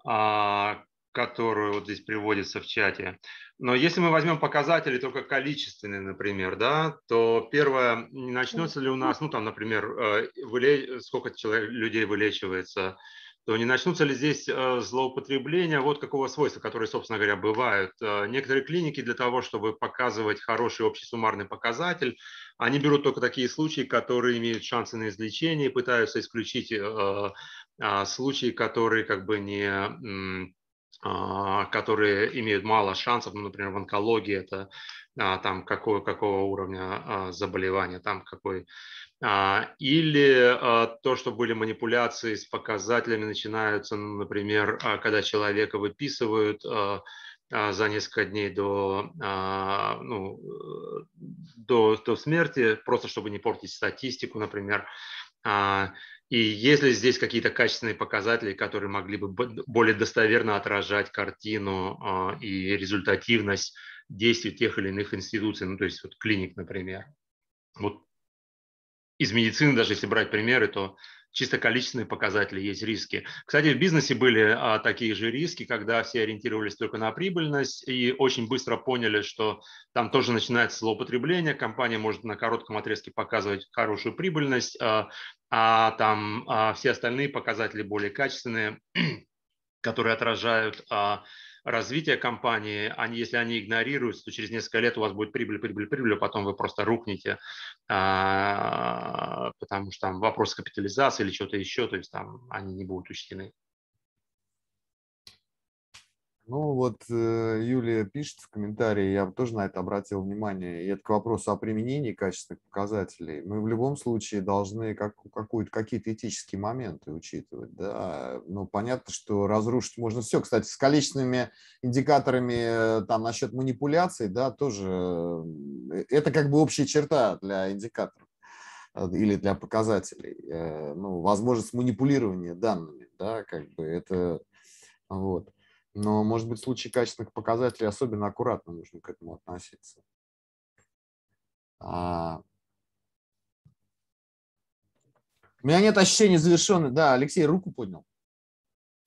а, которую вот здесь приводится в чате. Но если мы возьмем показатели только количественные, например, да, то первое, не начнется ли у нас, ну там, например, э, выле... сколько человек, людей вылечивается, то не начнутся ли здесь э, злоупотребления вот какого свойства, которые, собственно говоря, бывают. Э, некоторые клиники для того, чтобы показывать хороший общий суммарный показатель, они берут только такие случаи, которые имеют шансы на излечение, пытаются исключить случаи, которые как бы не которые имеют мало шансов, ну, например, в онкологии это там какого, какого уровня заболевания, там какой а, или а, то, что были манипуляции с показателями, начинаются, ну, например, а, когда человека выписывают за несколько дней до, ну, до, до смерти, просто чтобы не портить статистику, например. И если здесь какие-то качественные показатели, которые могли бы более достоверно отражать картину и результативность действий тех или иных институций, ну, то есть вот клиник, например. Вот из медицины, даже если брать примеры, то чисто количественные показатели есть риски. Кстати, в бизнесе были а, такие же риски, когда все ориентировались только на прибыльность и очень быстро поняли, что там тоже начинается злоупотребление, компания может на коротком отрезке показывать хорошую прибыльность, а, а там а, все остальные показатели более качественные, которые отражают а, развития компании, они, если они игнорируются, то через несколько лет у вас будет прибыль, прибыль, прибыль, а потом вы просто рухнете, а, потому что там вопрос капитализации или что-то еще, то есть там они не будут учтены. Ну вот э, Юлия пишет в комментарии, я тоже на это обратил внимание, и это к вопросу о применении качественных показателей. Мы в любом случае должны как, какие-то этические моменты учитывать. Да? Ну, понятно, что разрушить можно все. Кстати, с количественными индикаторами э, там насчет манипуляций, да, тоже э, это как бы общая черта для индикаторов или для показателей. Ну, возможность манипулирования данными, да, как бы это вот. Но, может быть, в случае качественных показателей особенно аккуратно нужно к этому относиться. А... У меня нет ощущения завершенной. Да, Алексей руку поднял.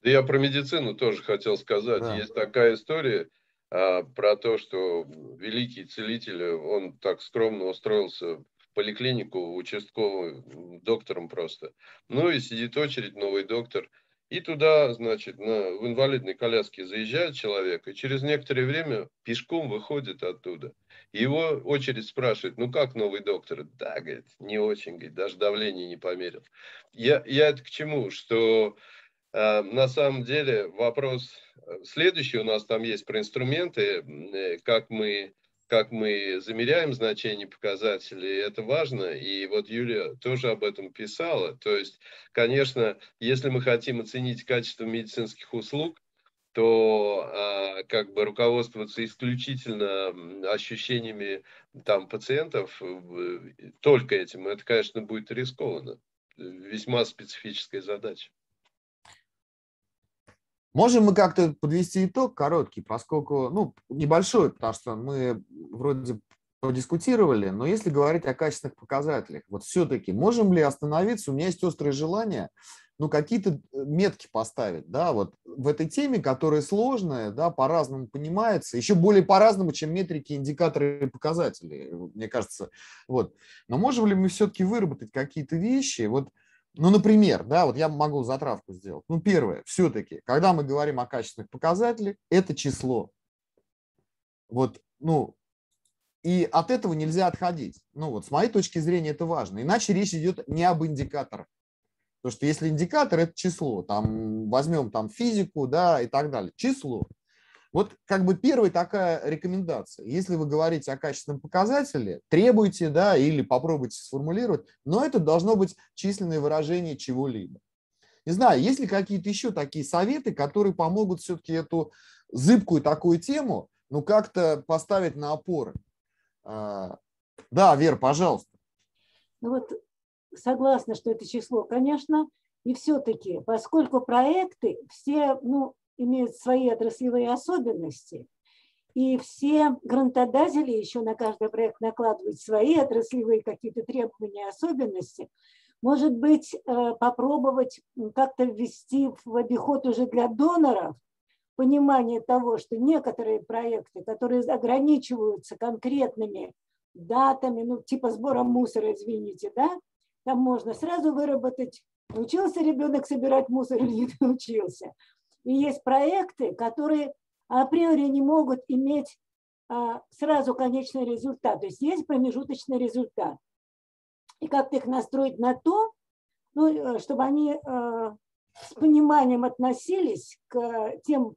Я про медицину тоже хотел сказать. Да. Есть такая история а, про то, что великий целитель, он так скромно устроился в поликлинику участковым доктором просто. Ну и сидит очередь, новый доктор – и туда, значит, на, в инвалидной коляске заезжает человек, и через некоторое время пешком выходит оттуда. Его очередь спрашивает, ну как новый доктор? Да, говорит, не очень, говорит, даже давление не померил. Я, я это к чему? Что э, на самом деле вопрос э, следующий у нас там есть про инструменты, э, как мы как мы замеряем значение показателей, это важно. И вот Юлия тоже об этом писала. То есть, конечно, если мы хотим оценить качество медицинских услуг, то а, как бы руководствоваться исключительно ощущениями там пациентов э, только этим, это, конечно, будет рискованно. Весьма специфическая задача. Можем мы как-то подвести итог короткий, поскольку, ну, небольшой, потому что мы вроде подискутировали, но если говорить о качественных показателях, вот все-таки можем ли остановиться, у меня есть острое желание, ну, какие-то э, метки поставить, да, вот в этой теме, которая сложная, да, по-разному понимается, еще более по-разному, чем метрики, индикаторы и показатели, мне кажется, вот. Но можем ли мы все-таки выработать какие-то вещи, вот, ну, например, да, вот я могу затравку сделать. Ну, первое, все-таки, когда мы говорим о качественных показателях, это число. Вот, ну, и от этого нельзя отходить. Ну, вот с моей точки зрения это важно. Иначе речь идет не об индикаторах. Потому что если индикатор – это число, там возьмем там физику, да, и так далее, число. Вот как бы первая такая рекомендация. Если вы говорите о качественном показателе, требуйте, да, или попробуйте сформулировать, но это должно быть численное выражение чего-либо. Не знаю, есть ли какие-то еще такие советы, которые помогут все-таки эту зыбкую такую тему, ну, как-то поставить на опоры? А, да, Вер, пожалуйста. Ну вот согласна, что это число, конечно, и все-таки, поскольку проекты все, ну, имеют свои отраслевые особенности, и все грантодатели еще на каждый проект накладывают свои отраслевые какие-то требования, особенности. Может быть, э, попробовать как-то ввести в обиход уже для доноров понимание того, что некоторые проекты, которые ограничиваются конкретными датами, ну, типа сбора мусора, извините, да, там можно сразу выработать Научился ребенок собирать мусор или не научился. И есть проекты, которые априори не могут иметь а, сразу конечный результат. То есть есть промежуточный результат. И как-то их настроить на то, ну, э, чтобы они э, с пониманием относились к тем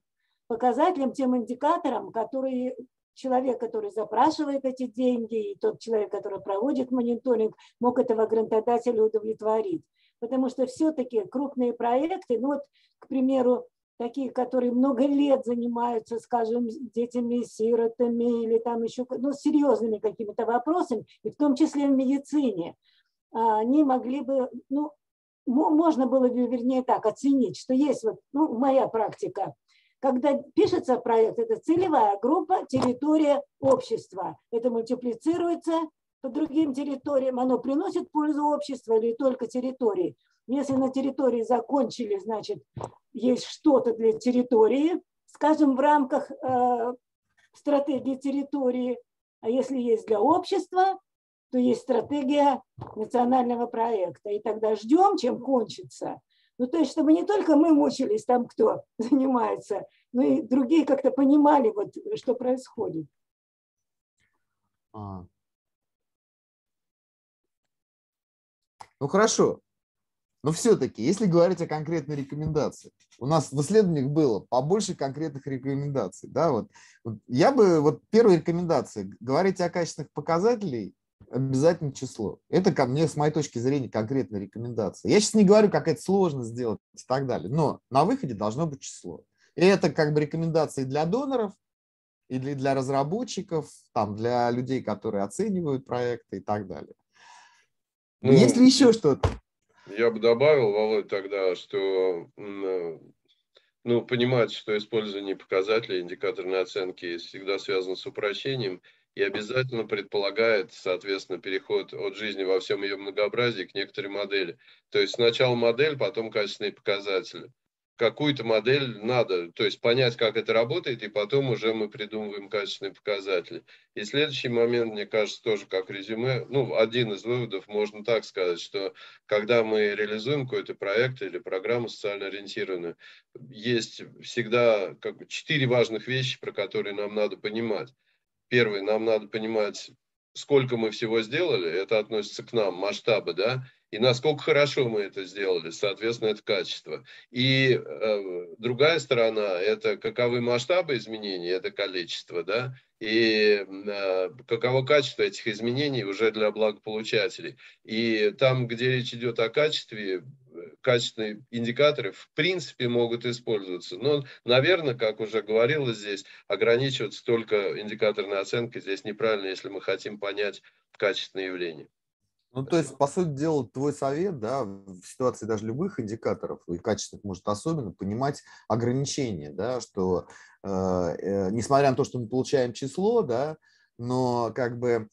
показателям, тем индикаторам, которые человек, который запрашивает эти деньги, и тот человек, который проводит мониторинг, мог этого грантодателя удовлетворить. Потому что все-таки крупные проекты, ну вот, к примеру, такие, которые много лет занимаются, скажем, детьми-сиротами или там еще ну, серьезными какими-то вопросами, и в том числе в медицине, а, они могли бы, ну, можно было бы, вернее так, оценить, что есть вот, ну, моя практика, когда пишется проект, это целевая группа, территория общества. Это мультиплицируется другим территориям, оно приносит пользу обществу или только территории. Если на территории закончили, значит, есть что-то для территории, скажем, в рамках э, стратегии территории, а если есть для общества, то есть стратегия национального проекта. И тогда ждем, чем кончится. Ну, то есть, чтобы не только мы мучились там, кто занимается, но и другие как-то понимали, вот, что происходит. Ну, хорошо. Но все-таки, если говорить о конкретной рекомендации, у нас в исследованиях было побольше конкретных рекомендаций. Да, вот, вот я бы, вот первая рекомендация, говорить о качественных показателях обязательно число. Это ко мне, с моей точки зрения, конкретная рекомендация. Я сейчас не говорю, как это сложно сделать и так далее, но на выходе должно быть число. И это как бы рекомендации для доноров, или для разработчиков, там, для людей, которые оценивают проекты и так далее. Ну, Есть ли еще что-то? Я бы добавил, Володь, тогда, что ну, понимать, что использование показателей индикаторной оценки всегда связано с упрощением и обязательно предполагает, соответственно, переход от жизни во всем ее многообразии к некоторой модели. То есть сначала модель, потом качественные показатели какую-то модель надо, то есть понять, как это работает, и потом уже мы придумываем качественные показатели. И следующий момент, мне кажется, тоже как резюме, ну, один из выводов, можно так сказать, что когда мы реализуем какой-то проект или программу социально ориентированную, есть всегда как бы четыре важных вещи, про которые нам надо понимать. Первый, нам надо понимать, сколько мы всего сделали, это относится к нам, масштабы, да, и насколько хорошо мы это сделали, соответственно, это качество. И э, другая сторона – это каковы масштабы изменений, это количество, да, и э, каково качество этих изменений уже для благополучателей. И там, где речь идет о качестве, качественные индикаторы в принципе могут использоваться. Но, наверное, как уже говорилось здесь, ограничиваться только индикаторной оценкой здесь неправильно, если мы хотим понять качественные явления. Ну, то есть, по сути дела, твой совет, да, в ситуации даже любых индикаторов, и качественных, может, особенно, понимать ограничения, да, что э, э, несмотря на то, что мы получаем число, да, но как бы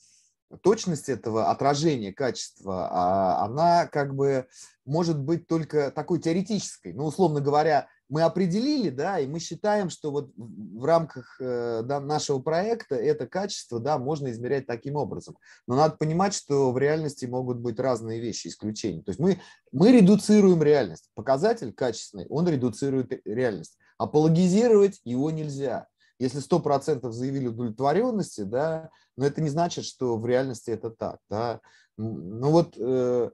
точность этого отражения качества, а, она как бы может быть только такой теоретической. Ну, условно говоря, мы определили, да, и мы считаем, что вот в рамках э, да, нашего проекта это качество, да, можно измерять таким образом. Но надо понимать, что в реальности могут быть разные вещи, исключения. То есть мы, мы редуцируем реальность. Показатель качественный, он редуцирует реальность. Апологизировать его нельзя. Если 100% заявили удовлетворенности, да, но это не значит, что в реальности это так. Да. Ну вот... Э,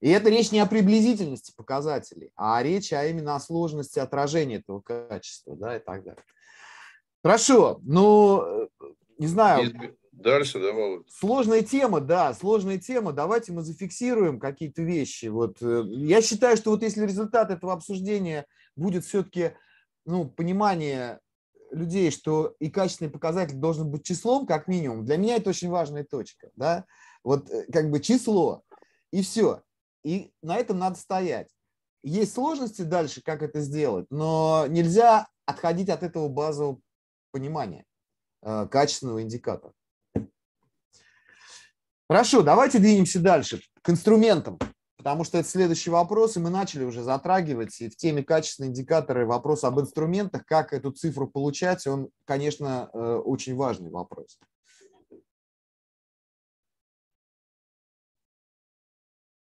и это речь не о приблизительности показателей, а речь а именно о сложности отражения этого качества, да, и так далее. Хорошо, ну, не знаю. Дальше, да, Володь? Сложная тема, да, сложная тема. Давайте мы зафиксируем какие-то вещи. Вот, э, я считаю, что вот если результат этого обсуждения будет все-таки ну, понимание людей, что и качественный показатель должен быть числом, как минимум, для меня это очень важная точка. Да? Вот э, как бы число, и все. И на этом надо стоять. Есть сложности дальше, как это сделать, но нельзя отходить от этого базового понимания э, качественного индикатора. Хорошо, давайте двинемся дальше к инструментам, потому что это следующий вопрос, и мы начали уже затрагивать, и в теме качественные индикаторы вопрос об инструментах, как эту цифру получать, он, конечно, э, очень важный вопрос.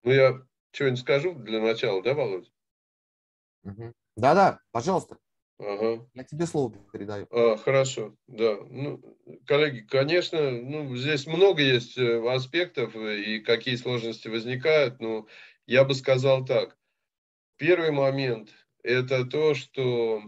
Ну, я что-нибудь скажу для начала, да, Володя? Да-да, пожалуйста. Ага. Я тебе слово передаю. А, хорошо, да. Ну, коллеги, конечно, ну, здесь много есть э, аспектов и какие сложности возникают, но я бы сказал так. Первый момент – это то, что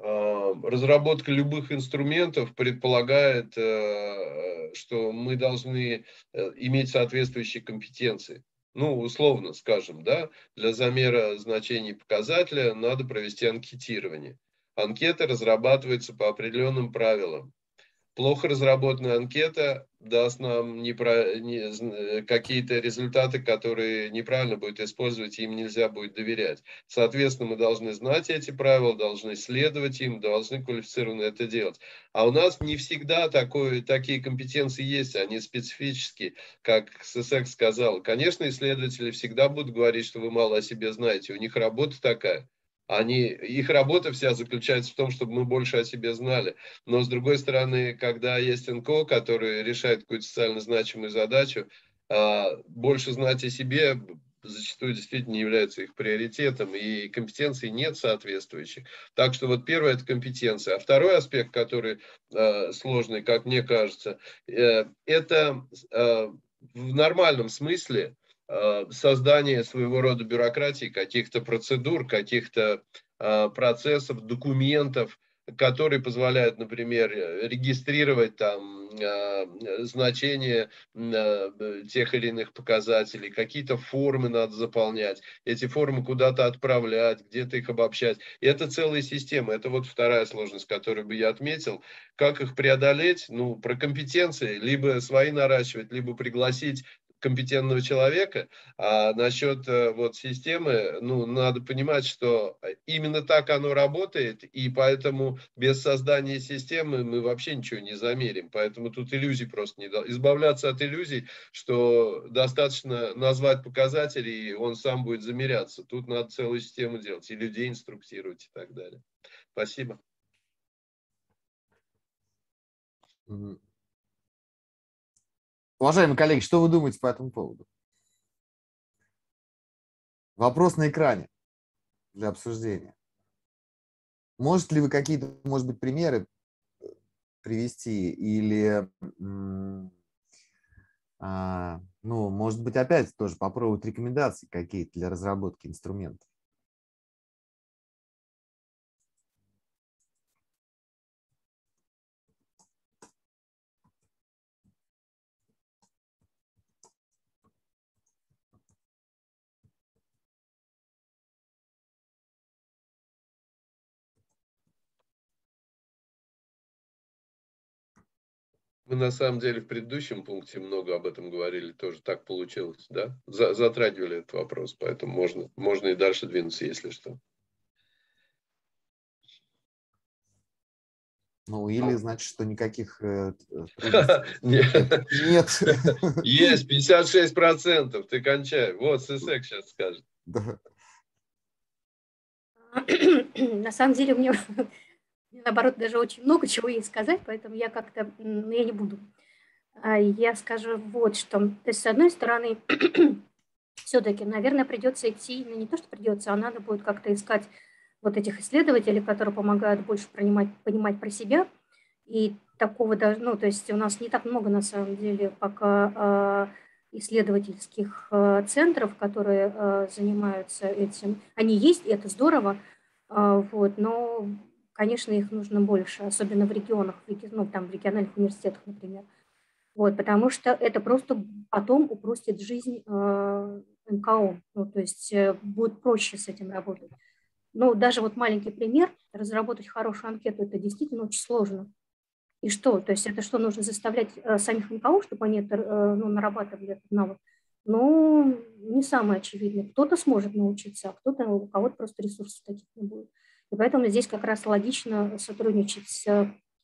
разработка любых инструментов предполагает, э, что мы должны э, иметь соответствующие компетенции. Ну, условно скажем, да, для замера значений показателя надо провести анкетирование. Анкета разрабатывается по определенным правилам. Плохо разработанная анкета даст нам непро... не... какие-то результаты, которые неправильно будет использовать, им нельзя будет доверять. Соответственно, мы должны знать эти правила, должны следовать им, должны квалифицированно это делать. А у нас не всегда такое, такие компетенции есть, они специфические, как СССР сказал. Конечно, исследователи всегда будут говорить, что вы мало о себе знаете, у них работа такая. Они, их работа вся заключается в том, чтобы мы больше о себе знали. Но с другой стороны, когда есть НКО, который решает какую-то социально значимую задачу, а, больше знать о себе зачастую действительно является их приоритетом, и компетенций нет соответствующих. Так что вот первое – это компетенция. А второй аспект, который э, сложный, как мне кажется, э, это э, в нормальном смысле создание своего рода бюрократии, каких-то процедур, каких-то э, процессов, документов, которые позволяют, например, регистрировать там э, значения тех или иных показателей, какие-то формы надо заполнять, эти формы куда-то отправлять, где-то их обобщать. И это целая система. Это вот вторая сложность, которую бы я отметил. Как их преодолеть? Ну, про компетенции. Либо свои наращивать, либо пригласить компетентного человека, а насчет э, вот системы, ну, надо понимать, что именно так оно работает, и поэтому без создания системы мы вообще ничего не замерим, поэтому тут иллюзий просто не дал. Избавляться от иллюзий, что достаточно назвать показатели, и он сам будет замеряться. Тут надо целую систему делать, и людей инструктировать и так далее. Спасибо. Уважаемые коллеги, что вы думаете по этому поводу? Вопрос на экране для обсуждения. Можете ли вы какие-то, может быть, примеры э, привести или, а, ну, может быть, опять тоже попробовать рекомендации какие-то для разработки инструментов? Мы на самом деле в предыдущем пункте много об этом говорили, тоже так получилось, да? Затрагивали этот вопрос, поэтому можно, можно и дальше двинуться, если что. Ну, или значит, что никаких э, нет. Есть 56 процентов, ты кончай. Вот ССЭК сейчас скажет. На самом деле у меня наоборот, даже очень много чего ей сказать, поэтому я как-то, ну, я не буду. А я скажу вот что. То есть, с одной стороны, все-таки, наверное, придется идти, ну, не то, что придется, а надо будет как-то искать вот этих исследователей, которые помогают больше понимать, понимать про себя. И такого даже, ну, то есть у нас не так много, на самом деле, пока а, исследовательских а, центров, которые занимаются этим. Они есть, и это здорово, вот, но конечно, их нужно больше, особенно в регионах, ну, там, в региональных университетах, например. Вот, потому что это просто потом упростит жизнь э, МКО, ну, то есть э, будет проще с этим работать. Ну, даже вот маленький пример, разработать хорошую анкету, это действительно очень сложно. И что? То есть это что, нужно заставлять э, самих МКО, чтобы они это, э, ну, нарабатывали этот навык? Ну, не самое очевидное. Кто-то сможет научиться, а кто-то, у кого-то просто ресурсов таких не будет. И поэтому здесь как раз логично сотрудничать с,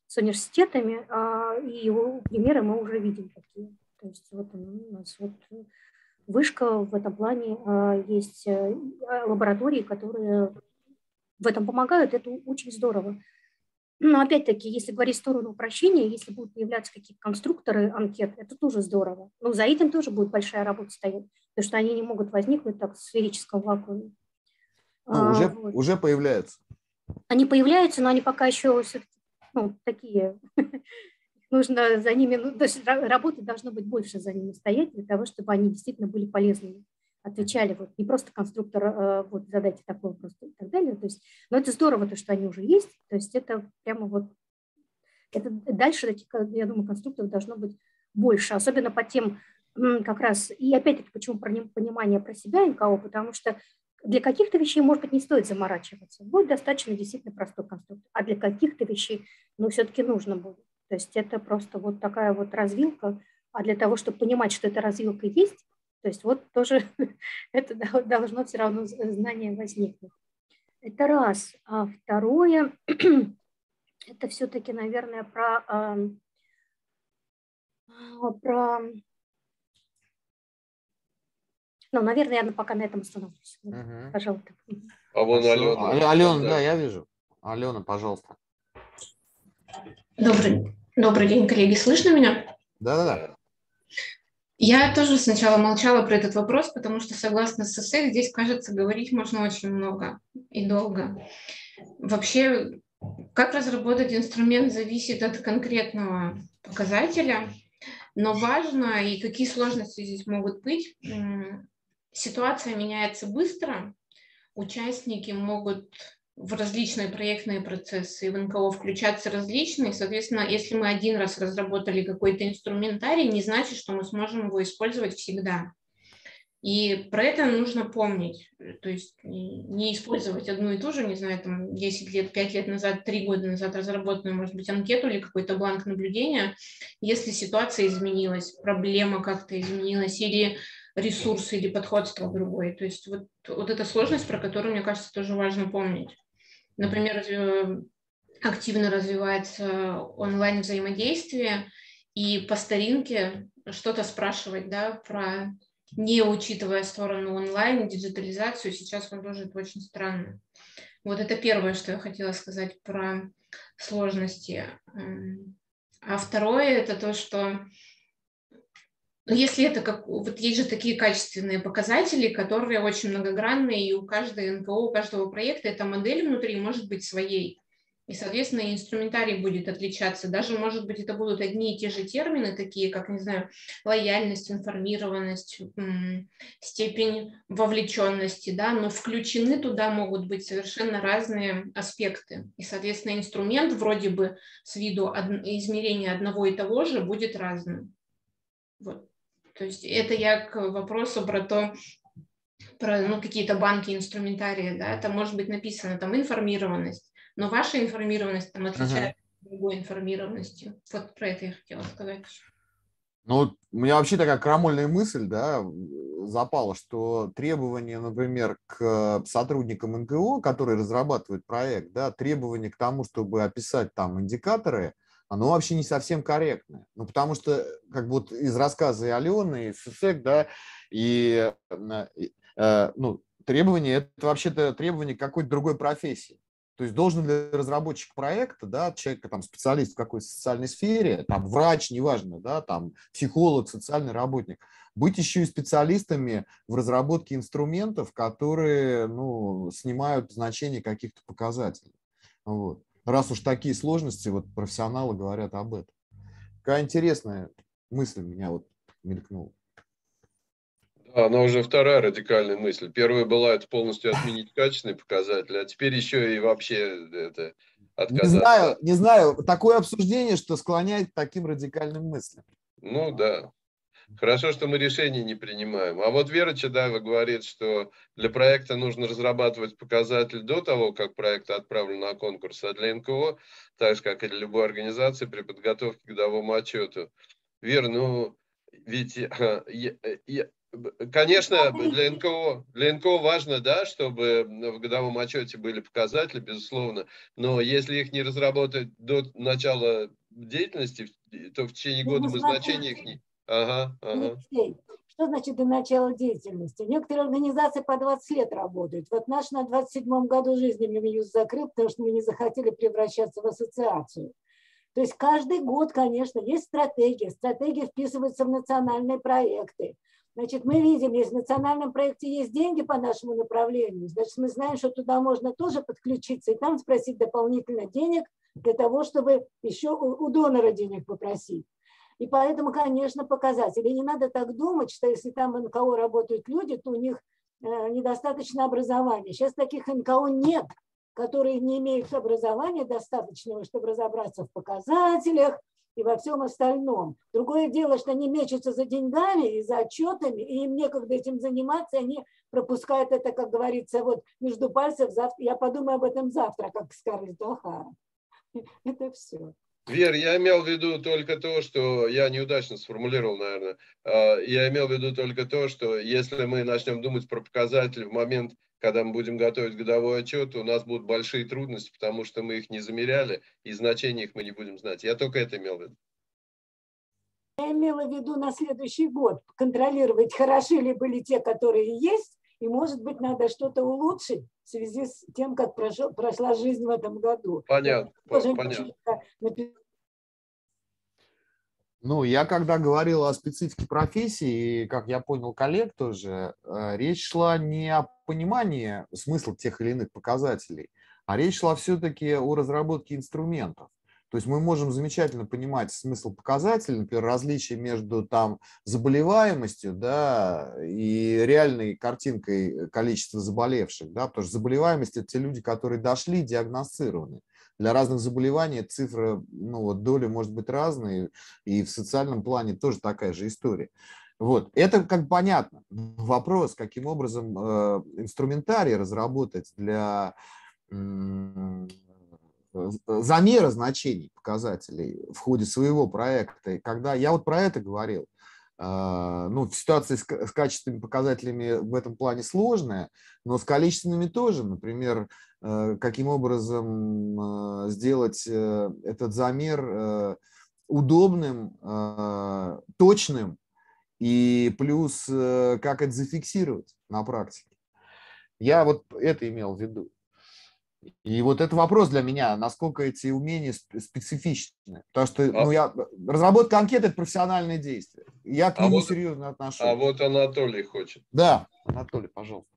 с университетами, а, и его примеры мы уже видим такие. То есть вот у нас вот вышка в этом плане а, есть э, лаборатории, которые в этом помогают, это очень здорово. но опять-таки, если говорить в сторону упрощения, если будут появляться какие-то конструкторы анкет, это тоже здорово. Но за этим тоже будет большая работа стоять, потому что они не могут возникнуть так в сферическом вакууме. Ну, а, уже, вот. уже появляются. Они появляются, но они пока еще ну, такие. Нужно за ними, ну, есть работы должно быть больше за ними стоять для того, чтобы они действительно были полезными отвечали вот не просто конструктор, э, вот задайте такой вопрос и так далее. То есть, но это здорово, то, что они уже есть. То есть это прямо вот, это дальше, таких, я думаю, конструкторов должно быть больше, особенно по тем как раз, и опять-таки, почему про понимание про себя НКО, потому что для каких-то вещей, может быть, не стоит заморачиваться. Будет достаточно действительно простой конструктор. А для каких-то вещей, ну, все-таки нужно будет. То есть это просто вот такая вот развилка. А для того, чтобы понимать, что эта развилка есть, то есть вот тоже это должно все равно знание возникнуть. Это раз. А второе, это все-таки, наверное, про, а, про ну, наверное, я пока на этом остановлюсь. Угу. Пожалуйста. А вон Алена. Алена, да, я вижу. Алена, пожалуйста. Добрый, добрый день, коллеги. Слышно меня? Да-да-да. Я тоже сначала молчала про этот вопрос, потому что, согласно СССР, здесь, кажется, говорить можно очень много и долго. Вообще, как разработать инструмент, зависит от конкретного показателя, но важно, и какие сложности здесь могут быть, ситуация меняется быстро, участники могут в различные проектные процессы и в НКО включаться различные. Соответственно, если мы один раз разработали какой-то инструментарий, не значит, что мы сможем его использовать всегда. И про это нужно помнить. То есть не использовать одну и ту же, не знаю, там 10 лет, 5 лет назад, 3 года назад разработанную, может быть, анкету или какой-то бланк наблюдения, если ситуация изменилась, проблема как-то изменилась, или ресурсы или подход стал другой. То есть вот, вот эта сложность, про которую, мне кажется, тоже важно помнить. Например, активно развивается онлайн взаимодействие, и по старинке что-то спрашивать да, про не учитывая сторону онлайн, диджитализацию, сейчас это очень странно. Вот это первое, что я хотела сказать про сложности. А второе это то, что ну, если это как, вот есть же такие качественные показатели, которые очень многогранные, и у каждой НКО, у каждого проекта эта модель внутри может быть своей. И, соответственно, инструментарий будет отличаться. Даже, может быть, это будут одни и те же термины, такие как, не знаю, лояльность, информированность, степень вовлеченности, да, но включены туда могут быть совершенно разные аспекты. И, соответственно, инструмент вроде бы с виду измерения одного и того же будет разным. Вот. То есть это я к вопросу про то, про ну, какие-то банки, инструментарии, да, это может быть написано там информированность, но ваша информированность там отличается uh-huh. другой информированностью. Вот про это я хотела сказать. Ну, у меня вообще такая крамольная мысль, да, запала, что требования, например, к сотрудникам НКО, которые разрабатывают проект, да, требования к тому, чтобы описать там индикаторы, оно вообще не совсем корректное. Ну, потому что, как вот из рассказа и Алены, и ССЭК, да, и, и э, ну, требования, это вообще-то требования какой-то другой профессии. То есть должен ли разработчик проекта, да, человек, там, специалист в какой-то социальной сфере, там, врач, неважно, да, там, психолог, социальный работник, быть еще и специалистами в разработке инструментов, которые, ну, снимают значение каких-то показателей. Вот раз уж такие сложности, вот профессионалы говорят об этом. Какая интересная мысль меня вот мелькнула. Да, она уже вторая радикальная мысль. Первая была это полностью отменить качественные показатели, а теперь еще и вообще это отказаться. Не знаю, не знаю. Такое обсуждение, что склоняет к таким радикальным мыслям. Ну да. Хорошо, что мы решения не принимаем. А вот Вера Чедаева говорит, что для проекта нужно разрабатывать показатели до того, как проект отправлен на конкурс, а для НКО, так же, как и для любой организации, при подготовке к годовому отчету. Вера, ну, ведь я, я, Конечно, для НКО, для НКО важно, да, чтобы в годовом отчете были показатели, безусловно, но если их не разработать до начала деятельности, то в течение ну, года мы значения их не, Ага, ага. Что значит до начала деятельности? Некоторые организации по 20 лет работают. Вот наш на 27-м году жизни Минюст закрыл, потому что мы не захотели превращаться в ассоциацию. То есть каждый год, конечно, есть стратегия. Стратегия вписывается в национальные проекты. Значит, мы видим, если в национальном проекте есть деньги по нашему направлению, значит, мы знаем, что туда можно тоже подключиться и там спросить дополнительно денег для того, чтобы еще у донора денег попросить. И поэтому, конечно, показатели. Не надо так думать, что если там в НКО работают люди, то у них э, недостаточно образования. Сейчас таких НКО нет, которые не имеют образования достаточного, чтобы разобраться в показателях и во всем остальном. Другое дело, что они мечутся за деньгами и за отчетами, и им некогда этим заниматься, они пропускают это, как говорится, вот между пальцев, завтра, я подумаю об этом завтра, как Скарлетт О'Хара. Это все. Вер, я имел в виду только то, что я неудачно сформулировал, наверное. А, я имел в виду только то, что если мы начнем думать про показатели в момент, когда мы будем готовить годовой отчет, у нас будут большие трудности, потому что мы их не замеряли, и значения их мы не будем знать. Я только это имел в виду. Я имела в виду на следующий год контролировать, хороши ли были те, которые есть, и, может быть, надо что-то улучшить в связи с тем, как прошел, прошла жизнь в этом году. Понятно, понятно. Ну, я когда говорил о специфике профессии, и, как я понял коллег тоже, э, речь шла не о понимании смысла тех или иных показателей, а речь шла все-таки о разработке инструментов. То есть мы можем замечательно понимать смысл показателей, например, различия между там заболеваемостью да, и реальной картинкой количества заболевших. Да, потому что заболеваемость – это те люди, которые дошли, диагностированы. Для разных заболеваний цифра, ну вот доля может быть разной, и в социальном плане тоже такая же история. Вот. Это как понятно. Вопрос, каким образом э, инструментарий разработать для замера значений показателей в ходе своего проекта. И когда я вот про это говорил, а, ну, ситуация с, с качественными показателями в этом плане сложная, но с количественными тоже. Например, э, каким образом э, сделать этот замер удобным, точным, и плюс как это зафиксировать на практике. Я вот это имел в виду. И вот это вопрос для меня, насколько эти умения специфичны. Потому что а... ну, я, разработка анкеты – это профессиональное действие. Я к а нему вот, серьезно отношусь. А вот Анатолий хочет. Да, Анатолий, пожалуйста.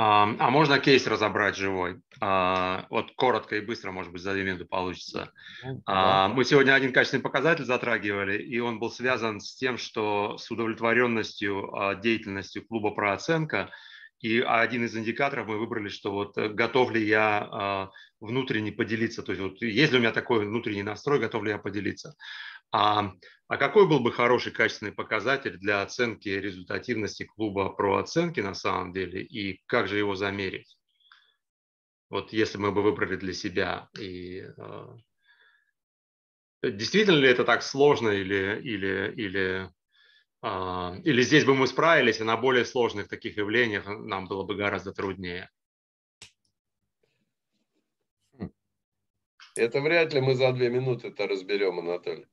А, а можно кейс разобрать живой? А, вот коротко и быстро, может быть, за две минуты получится. Ну, а, мы сегодня один качественный показатель затрагивали, и он был связан с тем, что с удовлетворенностью а, деятельностью клуба «Прооценка» И один из индикаторов мы выбрали, что вот э, готов ли я а, внутренне поделиться, то есть вот есть ли у меня такой внутренний настрой, готов ли я поделиться. А, а какой был бы хороший качественный показатель для оценки результативности клуба про оценки на самом деле и как же его замерить? Вот если мы бы выбрали для себя и а, действительно ли это так сложно или, или, или или здесь бы мы справились, а на более сложных таких явлениях нам было бы гораздо труднее. Это вряд ли мы за две минуты это разберем, Анатолий.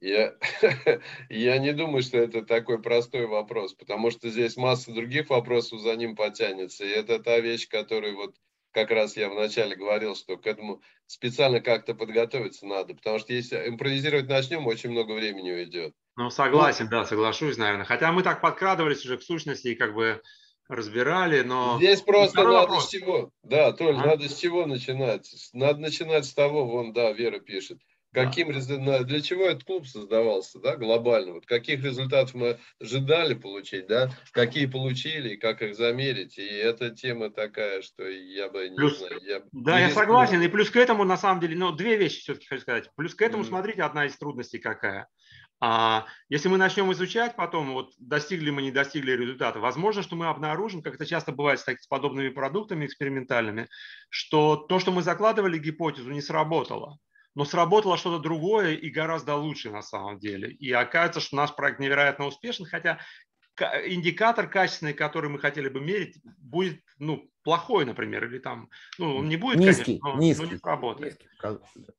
Я, я не думаю, что это такой простой вопрос, потому что здесь масса других вопросов за ним потянется. И это та вещь, которую вот как раз я вначале говорил, что к этому специально как-то подготовиться надо, потому что если импровизировать начнем, очень много времени уйдет. Ну, согласен, да, соглашусь, наверное. Хотя мы так подкрадывались уже к сущности и как бы разбирали, но... Здесь просто надо вопрос. с чего. Да, Толь, а? надо с чего начинать. Надо начинать с того, вон, да, Вера пишет. Каким. Для чего этот клуб создавался, да, глобально? Вот каких результатов мы ожидали получить, да, какие получили, и как их замерить. И эта тема такая, что я бы не плюс, знаю. Я, да, я согласен. И плюс к этому, на самом деле, ну, две вещи все-таки хочу сказать. Плюс к этому, mm. смотрите, одна из трудностей какая. А если мы начнем изучать потом, вот достигли мы, не достигли результата, возможно, что мы обнаружим, как это часто бывает с, с подобными продуктами экспериментальными, что то, что мы закладывали гипотезу, не сработало. Но сработало что-то другое и гораздо лучше на самом деле. И окажется, что наш проект невероятно успешен, хотя индикатор качественный, который мы хотели бы мерить, будет ну, плохой, например, или там, ну, он не будет, низкий, конечно, но, низкий, но не сработает. Низкий.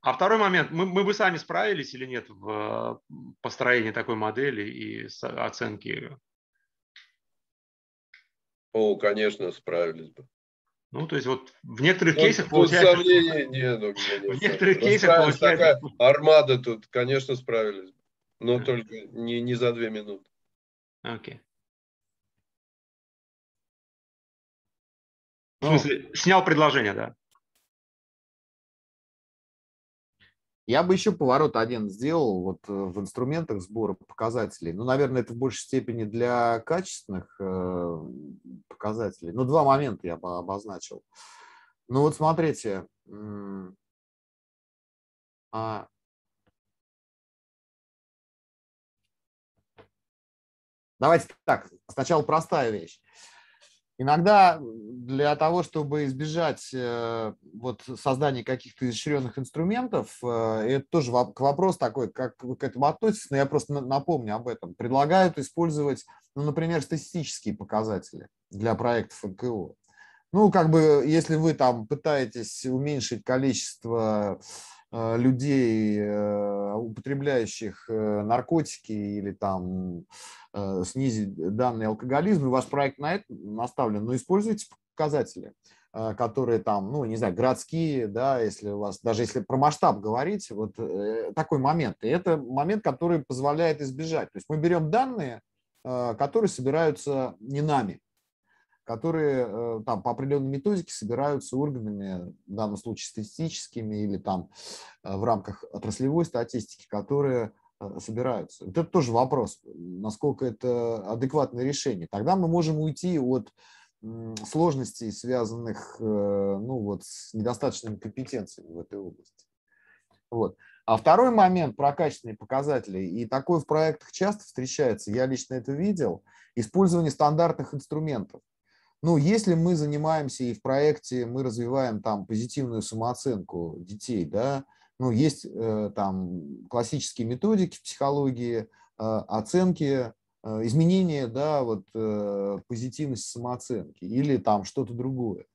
А второй момент, мы, мы бы сами справились или нет в построении такой модели и оценки? О, конечно, справились бы. Ну, то есть вот в некоторых ну, кейсах получается... Сомнений нет, ну, в некоторых кейсах получается... Такая армада тут, конечно, справились бы. Но а. только не, не за две минуты. Окей. Okay. В смысле, снял предложение, да? Я бы еще поворот один сделал вот э, в инструментах сбора показателей. Ну, наверное, это в большей степени для качественных э, показателей. Ну, два момента я бы обозначил. Ну, вот смотрите. А, давайте так, сначала простая вещь. Иногда для того, чтобы избежать э, вот, создания каких-то изощренных инструментов, э, это тоже к вопрос такой, как вы к этому относитесь, но я просто напомню об этом. Предлагают использовать, ну, например, статистические показатели для проектов НКО. Ну, как бы, если вы там пытаетесь уменьшить количество Э, людей, употребляющих наркотики или там снизить данный алкоголизм, и ваш проект на это наставлен, но используйте показатели, которые там, ну, не знаю, городские, да, если у вас, даже если про масштаб говорить, вот такой момент. И это момент, который позволяет избежать. То есть мы берем данные, которые собираются не нами, которые э, там по определенной методике собираются органами, в данном случае статистическими или там э, в рамках отраслевой статистики, которые э, собираются. Вот это тоже вопрос, насколько это адекватное решение. Тогда мы можем уйти от сложностей, связанных ну, вот, с недостаточными компетенциями в этой области. Вот. А второй момент про качественные показатели, и такое в проектах часто встречается, я лично это видел, использование стандартных инструментов. Ну, если мы занимаемся и в проекте мы развиваем там позитивную самооценку детей, да, ну, есть э, там классические методики в психологии, э, оценки, э, изменения, да, вот э, позитивности самооценки или там что-то другое.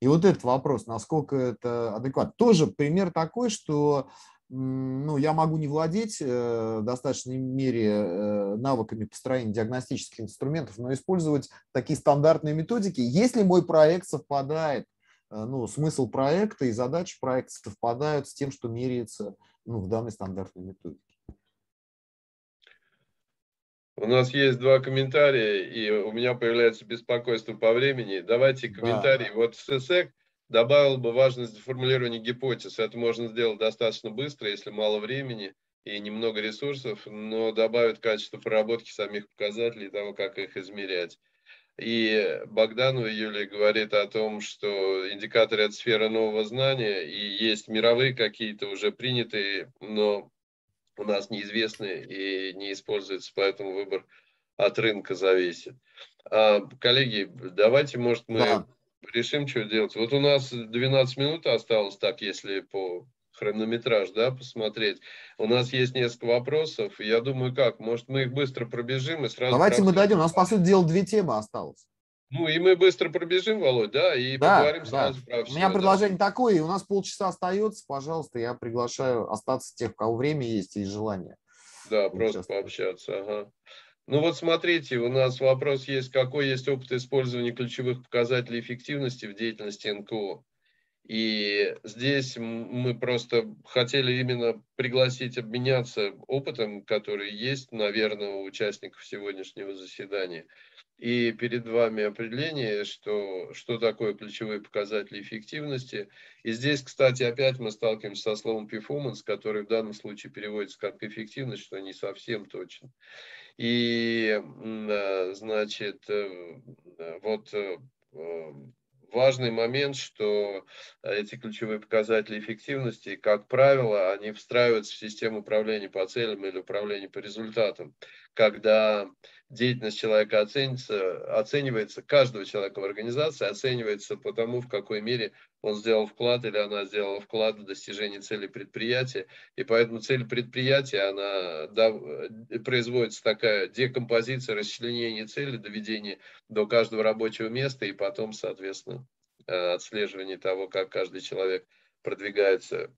И вот этот вопрос, насколько это адекватно. Тоже пример такой, что ну, я могу не владеть в достаточной мере навыками построения диагностических инструментов, но использовать такие стандартные методики, если мой проект совпадает, ну, смысл проекта и задачи проекта совпадают с тем, что меряется ну, в данной стандартной методике. У нас есть два комментария, и у меня появляется беспокойство по времени. Давайте комментарий. Да. Вот ССЭК добавил бы важность формулирования гипотез. Это можно сделать достаточно быстро, если мало времени и немного ресурсов, но добавит качество проработки самих показателей, того, как их измерять. И Богданова Юлия говорит о том, что индикаторы – это сфера нового знания, и есть мировые какие-то уже принятые, но у нас неизвестные и не используются, поэтому выбор от рынка зависит. А, коллеги, давайте, может, мы да решим, что делать. Вот у нас 12 минут осталось, так, если по хронометраж, да, посмотреть. У нас есть несколько вопросов. Я думаю, как, может, мы их быстро пробежим и сразу... Давайте мы дойдем. У нас, по сути дела, две темы осталось. Ну, и мы быстро пробежим, Володь, да, и да, поговорим да. сразу про все. У меня предложение да. такое, и у нас полчаса остается, пожалуйста, я приглашаю остаться тех, у кого время есть и желание. Да, просто пообщаться, ага. Ну вот смотрите, у нас вопрос есть, какой есть опыт использования ключевых показателей эффективности в деятельности НКО. И здесь мы просто хотели именно пригласить обменяться опытом, который есть, наверное, у участников сегодняшнего заседания. И перед вами определение, что, что такое ключевые показатели эффективности. И здесь, кстати, опять мы сталкиваемся со словом performance, который в данном случае переводится как эффективность, что не совсем точно. И, э, значит, э, вот э, важный момент, что эти ключевые показатели эффективности, как правило, они встраиваются в систему управления по целям или управления по результатам, когда деятельность человека оценится, оценивается, каждого человека в организации оценивается по тому, в какой мере он сделал вклад или она сделала вклад в достижение цели предприятия. И поэтому цель предприятия, она да, производится такая декомпозиция, расчленение цели, доведение до каждого рабочего места и потом, соответственно, э, отслеживание того, как каждый человек продвигается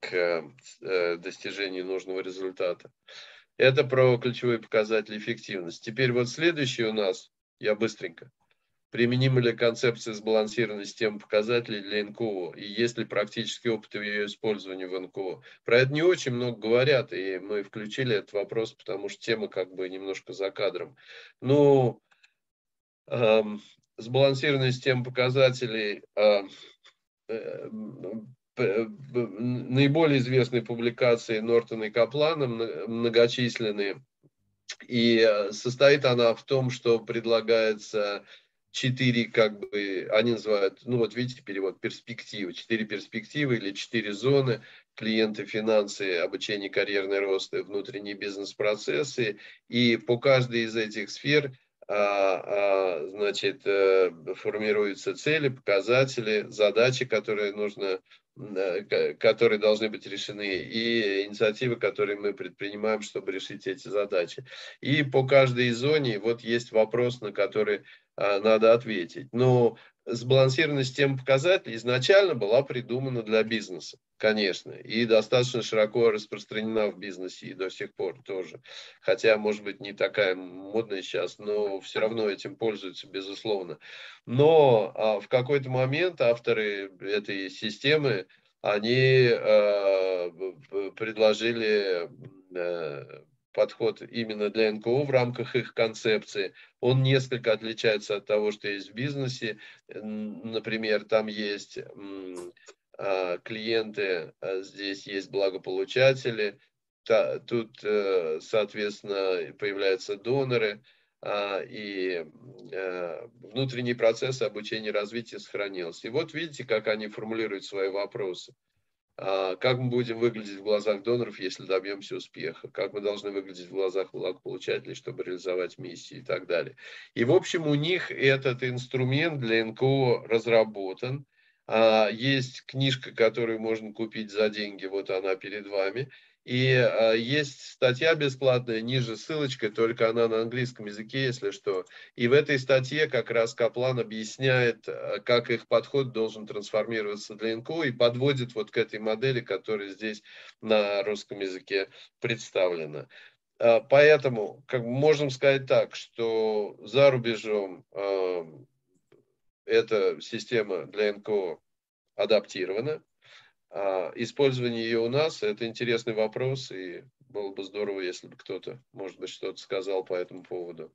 к достижению нужного результата. Это про ключевые показатели эффективности. Теперь вот следующий у нас, я быстренько. Применима ли концепция сбалансированной системы показателей для НКО? И есть ли практический опыт ее использования в НКО? Про это не очень много говорят, и мы включили этот вопрос, потому что тема как бы немножко за кадром. Ну, эм, сбалансированная система показателей э, э, наиболее известные публикации Нортона и Каплана, многочисленные. И э, состоит она в том, что предлагается четыре, как бы, они называют, ну вот видите, перевод перспективы, четыре перспективы или четыре зоны, клиенты, финансы, обучение, карьерный рост и внутренние бизнес-процессы. И по каждой из этих сфер значит, э, формируются цели, показатели, задачи, которые нужно которые должны быть решены, и инициативы, которые мы предпринимаем, чтобы решить эти задачи. И по каждой зоне вот есть вопрос, на который а, надо ответить. Но сбалансированная система показателей изначально была придумана для бизнеса, конечно, и достаточно широко распространена в бизнесе и до сих пор тоже. Хотя, может быть, не такая модная сейчас, но все равно этим пользуются, безусловно. Но а, в какой-то момент авторы этой системы, они а, предложили а, подход именно для НКО в рамках их концепции. Он несколько отличается от того, что есть в бизнесе. Например, там есть а, клиенты, а здесь есть благополучатели, тут, э, соответственно, появляются доноры, а, и внутренний процесс обучения и развития сохранился. И вот видите, как они формулируют свои вопросы. А, как мы будем выглядеть в глазах доноров, если добьемся успеха, как мы должны выглядеть в глазах благополучателей, чтобы реализовать миссии и так далее. И, в общем, у них этот инструмент для НКО разработан. А, есть книжка, которую можно купить за деньги, вот она перед вами. И а, есть статья бесплатная, ниже ссылочка, только она на английском языке, если что. И в этой статье как раз Каплан объясняет, а, как их подход должен трансформироваться для НКО и подводит вот к этой модели, которая здесь на русском языке представлена. А, поэтому как можем сказать так, что за рубежом э, эта система для НКО адаптирована, а использование ее у нас – это интересный вопрос, и было бы здорово, если бы кто-то, может быть, что-то сказал по этому поводу.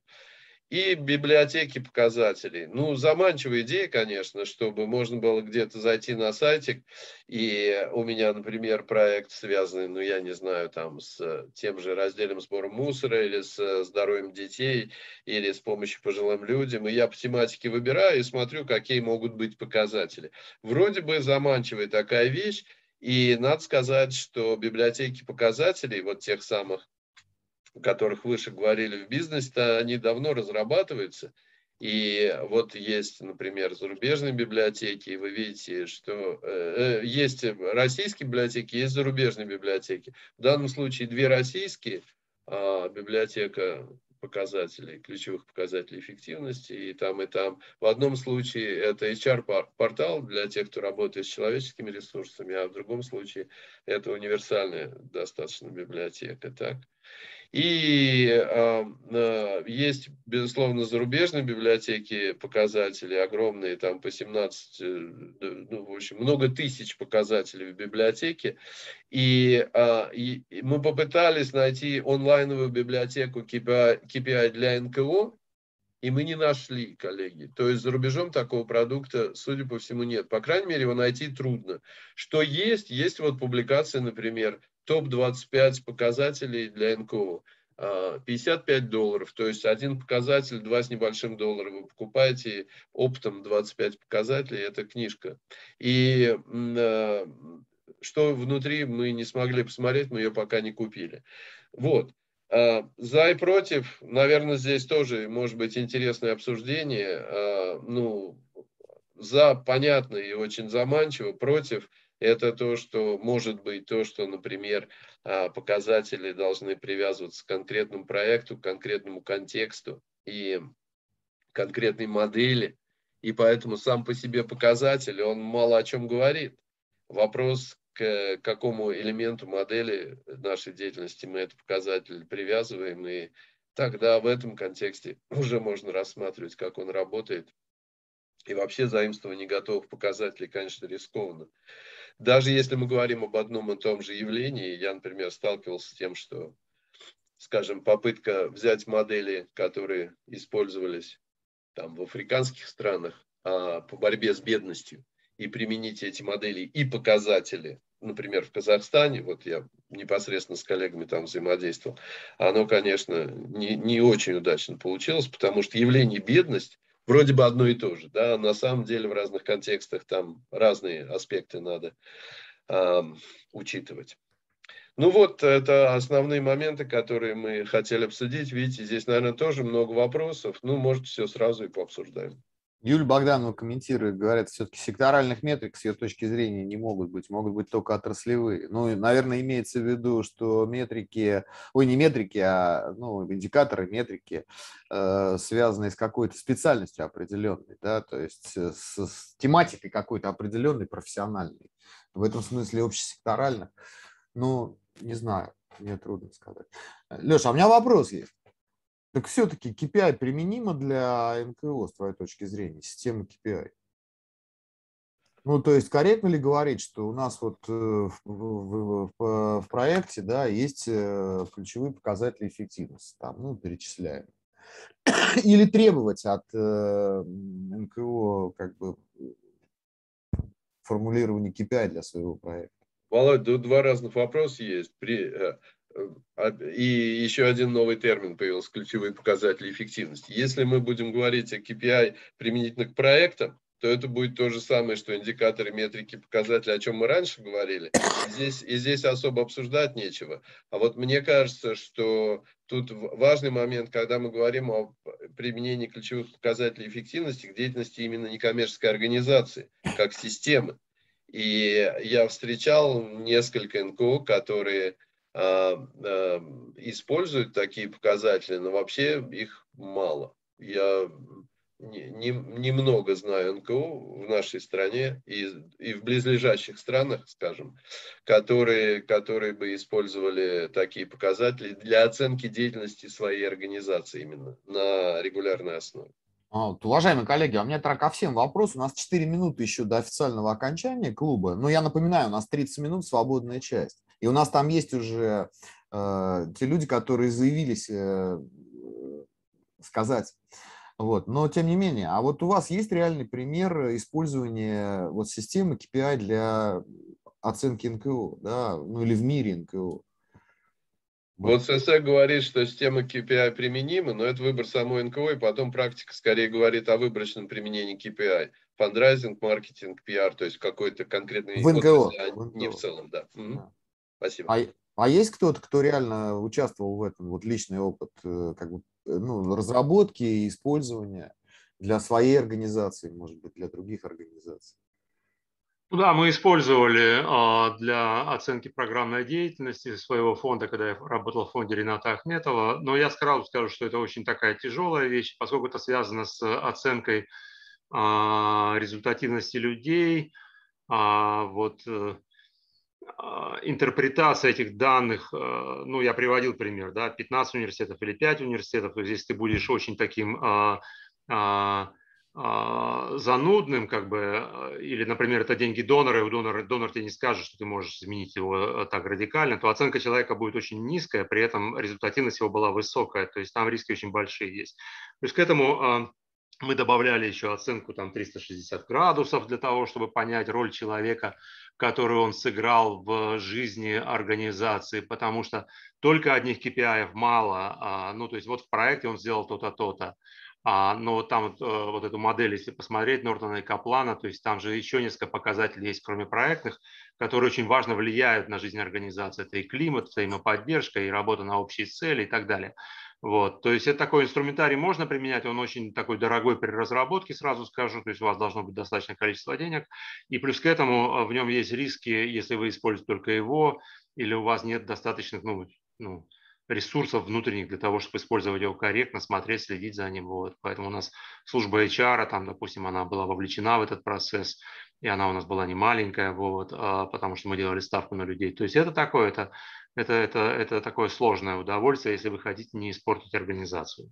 И библиотеки показателей. Ну, заманчивая идея, конечно, чтобы можно было где-то зайти на сайтик, и у меня, например, проект связанный, ну, я не знаю, там, с тем же разделом сбора мусора, или с здоровьем детей, или с помощью пожилым людям, и я по тематике выбираю и смотрю, какие могут быть показатели. Вроде бы заманчивая такая вещь, и надо сказать, что библиотеки показателей, вот тех самых о которых выше говорили в бизнесе, они давно разрабатываются. И вот есть, например, зарубежные библиотеки, и вы видите, что э, э, есть российские библиотеки, есть зарубежные библиотеки. В данном случае две российские, э, библиотека показателей, ключевых показателей эффективности, и там, и там. В одном случае это HR-портал для тех, кто работает с человеческими ресурсами, а в другом случае это универсальная достаточно библиотека. Так? И э, э, есть, безусловно, зарубежные библиотеки показатели огромные, там по 17, э, ну, в общем, много тысяч показателей в библиотеке. И, э, и мы попытались найти онлайновую библиотеку KPI, KPI для НКО, и мы не нашли, коллеги. То есть за рубежом такого продукта, судя по всему, нет. По крайней мере, его найти трудно. Что есть? Есть вот публикация, например, топ-25 показателей для НКО. 55 а, долларов, то есть один показатель, два с небольшим доллара вы покупаете, оптом 25 показателей, это книжка. И а, что внутри мы не смогли посмотреть, мы ее пока не купили. Вот. А, за и против, наверное, здесь тоже может быть интересное обсуждение. Ну, за понятно и очень заманчиво, против – это то, что может быть то, что, например, а, показатели должны привязываться к конкретному проекту, к конкретному контексту и конкретной модели. И поэтому сам по себе показатель, он мало о чем говорит. Вопрос, к какому элементу модели нашей деятельности мы этот показатель привязываем, и тогда в этом контексте уже можно рассматривать, как он работает. И вообще заимствование готовых показателей, конечно, рискованно. Даже если мы говорим об одном и том же явлении, я, например, сталкивался с тем, что, скажем, попытка взять модели, которые использовались там, в африканских странах а, по борьбе с бедностью, и применить эти модели и показатели, например, в Казахстане, вот я непосредственно с коллегами там взаимодействовал, оно, конечно, не, не очень удачно получилось, потому что явление бедность вроде бы одно и то же, да, на самом деле в разных контекстах там разные аспекты надо э, учитывать. Ну вот, это основные моменты, которые мы хотели обсудить. Видите, здесь, наверное, тоже много вопросов. Ну, может, все сразу и пообсуждаем. Юлия Богданова комментирует, говорят, все-таки секторальных метрик с ее точки зрения не могут быть, могут быть только отраслевые. Ну, наверное, имеется в виду, что метрики, ой, не метрики, а ну, индикаторы, метрики, э, связанные с какой-то специальностью определенной, да, то есть с, с тематикой какой-то определенной, профессиональной. В этом смысле общесекторальных, ну, не знаю, мне трудно сказать. Леша, а у меня вопрос есть. Так все-таки KPI применимо для НКО, с твоей точки зрения, система KPI? Ну, то есть корректно ли говорить, что у нас вот э, в, в, в, в проекте да, есть э, ключевые показатели эффективности, там, ну, перечисляем. Или требовать от э, НКО как бы формулирования KPI для своего проекта? Володь, тут два разных вопроса есть. При, а, и еще один новый термин появился, ключевые показатели эффективности. Если мы будем говорить о KPI применительно к проектам, то это будет то же самое, что индикаторы, метрики, показатели, о чем мы раньше говорили. И здесь, и здесь особо обсуждать нечего. А вот мне кажется, что тут важный момент, когда мы говорим о применении ключевых показателей эффективности к деятельности именно некоммерческой организации, как системы. И я встречал несколько НКО, которые а, а, используют такие показатели, но вообще их мало. Я немного не, не знаю НКО в нашей стране и, и в близлежащих странах, скажем, которые, которые бы использовали такие показатели для оценки деятельности своей организации именно на регулярной основе. А, вот, уважаемые коллеги, а у меня тогда ко всем вопрос. У нас 4 минуты еще до официального окончания клуба. Но я напоминаю, у нас 30 минут свободная часть. И у нас там есть уже э, те люди, которые заявились э, сказать. Вот. Но тем не менее, а вот у вас есть реальный пример использования вот системы KPI для оценки НКО, да, ну или в мире НКО? Вот ССС говорит, что система KPI применима, но это выбор самой НКО, и потом практика скорее говорит о выборочном применении KPI. Фандрайзинг, маркетинг, пиар, то есть какой-то конкретный... В НКО. Отрасли, а в НКО. Не в целом, да. да. Спасибо. А, а есть кто-то, кто реально участвовал в этом, вот личный опыт э, как бы, э, ну, разработки и использования для своей организации, может быть, для других организаций? Ну да, мы использовали а, для оценки программной деятельности своего фонда, когда я работал в фонде Рената Ахметова, но я сразу скажу, что это очень такая тяжелая вещь, поскольку это связано с оценкой а, результативности людей, а, вот э, интерпретация этих данных, а, ну, я приводил пример, да, 15 университетов или 5 университетов, то здесь ты будешь очень таким а, занудным, как бы, или, например, это деньги донора, и у донора, донор тебе не скажет, что ты можешь изменить его так радикально, то оценка человека будет очень низкая, при этом результативность его была высокая, то есть там риски очень большие есть. То есть к этому мы добавляли еще оценку там 360 градусов для того, чтобы понять роль человека которую он сыграл в жизни организации, потому что только одних KPI мало. А, ну, то есть вот в проекте он сделал то-то, то-то. А, но там вот, э, вот эту модель, если посмотреть, Нортона и Каплана, то есть там же еще несколько показателей есть, кроме проектных, которые очень важно влияют на жизнь организации. Это и климат, взаимоподдержка, и работа на общие цели и так далее. Вот, то есть это такой инструментарий можно применять, он очень такой дорогой при разработке, сразу скажу, то есть у вас должно быть достаточное количество денег, и плюс к этому а, в нем есть риски, если вы используете только его, или у вас нет достаточных ну, ну, ресурсов внутренних для того, чтобы использовать его корректно, смотреть, следить за ним. Вот. Поэтому у нас служба HR, там, допустим, она была вовлечена в этот процесс, и она у нас была не маленькая, вот, а, потому что мы делали ставку на людей. То есть это такое, это, это, это, это такое сложное удовольствие, если вы хотите не испортить организацию.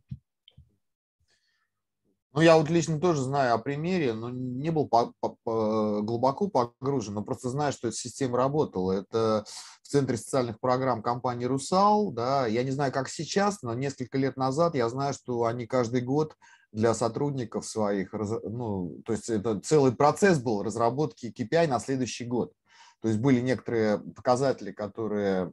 Ну, я вот лично тоже знаю о примере, но не был по, по, по, глубоко погружен, но просто знаю, что эта система работала. Это в Центре социальных программ компании «Русал». Да. Я не знаю, как сейчас, но несколько лет назад я знаю, что они каждый год для сотрудников своих, ну, то есть это целый процесс был разработки KPI на следующий год. То есть были некоторые показатели, которые,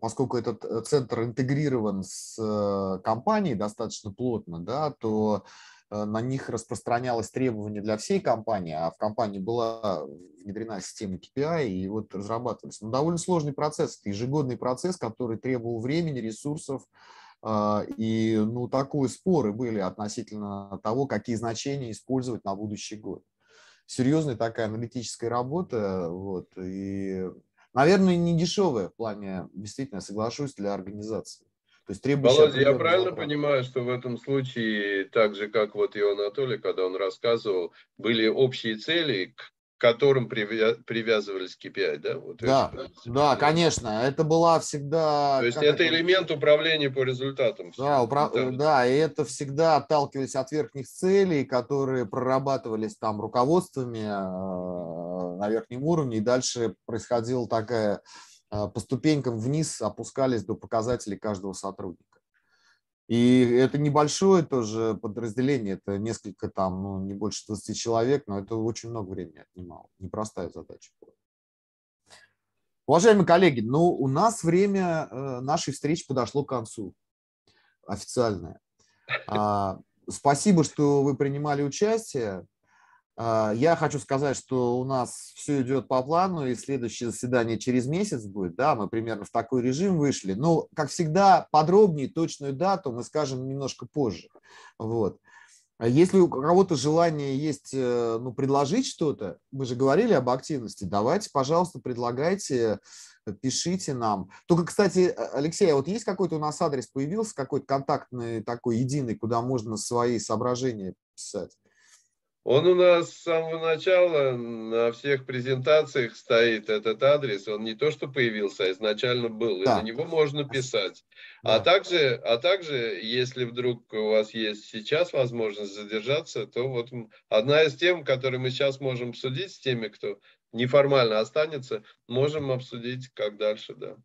поскольку этот э, центр интегрирован с э, компанией достаточно плотно, да, то э, на них распространялось требование для всей компании, а в компании была внедрена система KPI, и вот разрабатывались. Но довольно сложный процесс, это ежегодный процесс, который требовал времени, ресурсов, и ну, такие споры были относительно того, какие значения использовать на будущий год. Серьезная такая аналитическая работа. Вот, и, наверное, не дешевая в плане, действительно, соглашусь, для организации. То есть Володя, я правильно затрат. понимаю, что в этом случае, так же, как вот и у Анатолия, когда он рассказывал, были общие цели, к к которым привязывались KPI, да? Вот да, это, да, конечно. Это была всегда... То есть это, это элемент управления по результатам. Да, упра... да, и это всегда отталкивались от верхних целей, которые прорабатывались там руководствами э, на верхнем уровне, и дальше происходила такая э, по ступенькам вниз опускались до показателей каждого сотрудника. И это небольшое тоже подразделение, это несколько там, ну, не больше 20 человек, но это очень много времени отнимало. Непростая задача была. Уважаемые коллеги, ну, у нас время э, нашей встречи подошло к концу. Официальное. А, спасибо, что вы принимали участие. А, я хочу сказать, что у нас все идет по плану, и следующее заседание через месяц будет. Да, мы примерно в такой режим вышли. Но, как всегда, подробнее точную дату мы скажем немножко позже. Вот. А если у кого-то желание есть э, ну, предложить что-то, мы же говорили об активности, давайте, пожалуйста, предлагайте, пишите нам. Только, кстати, Алексей, а вот есть какой-то у нас адрес появился, какой-то контактный такой единый, куда можно свои соображения писать? Он у нас с самого начала на всех презентациях стоит этот адрес. Он не то, что появился, а изначально был. Да. И на него можно писать. А да. А, также, а также, если вдруг у вас есть сейчас возможность задержаться, то вот одна из тем, которые мы сейчас можем обсудить с теми, кто неформально останется, можем обсудить, как дальше, да.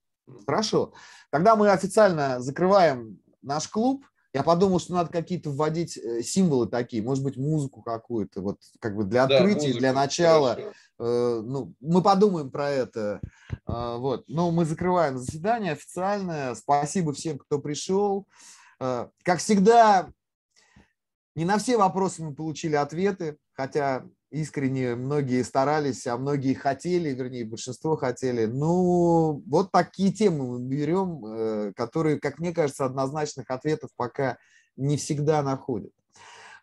Хорошо. Тогда мы официально закрываем наш клуб. Я подумал, что надо какие-то вводить э, символы такие, может быть, музыку какую-то, вот как бы для открытия, да, для начала. Э, ну, мы подумаем про это. Э, вот. Но мы закрываем заседание официальное. Спасибо всем, кто пришел. Э, как всегда, не на все вопросы мы получили ответы, хотя искренне многие старались, а многие хотели, вернее, большинство хотели. Ну, вот такие темы мы берем, э, которые, как мне кажется, однозначных ответов пока не всегда находят.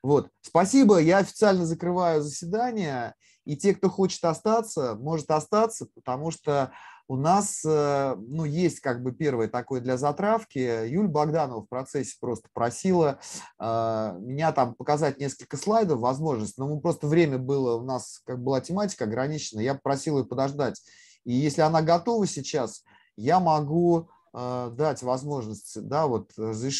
Вот. Спасибо, я официально закрываю заседание, и те, кто хочет остаться, может остаться, потому что у нас э, ну, есть как бы первое такое для затравки. Юль Богданова в процессе просто просила э, меня там показать несколько слайдов, возможность, но мы просто время было, у нас как была тематика ограничена, я попросил ее подождать. И если она готова сейчас, я могу э, дать возможность, да, вот разрешить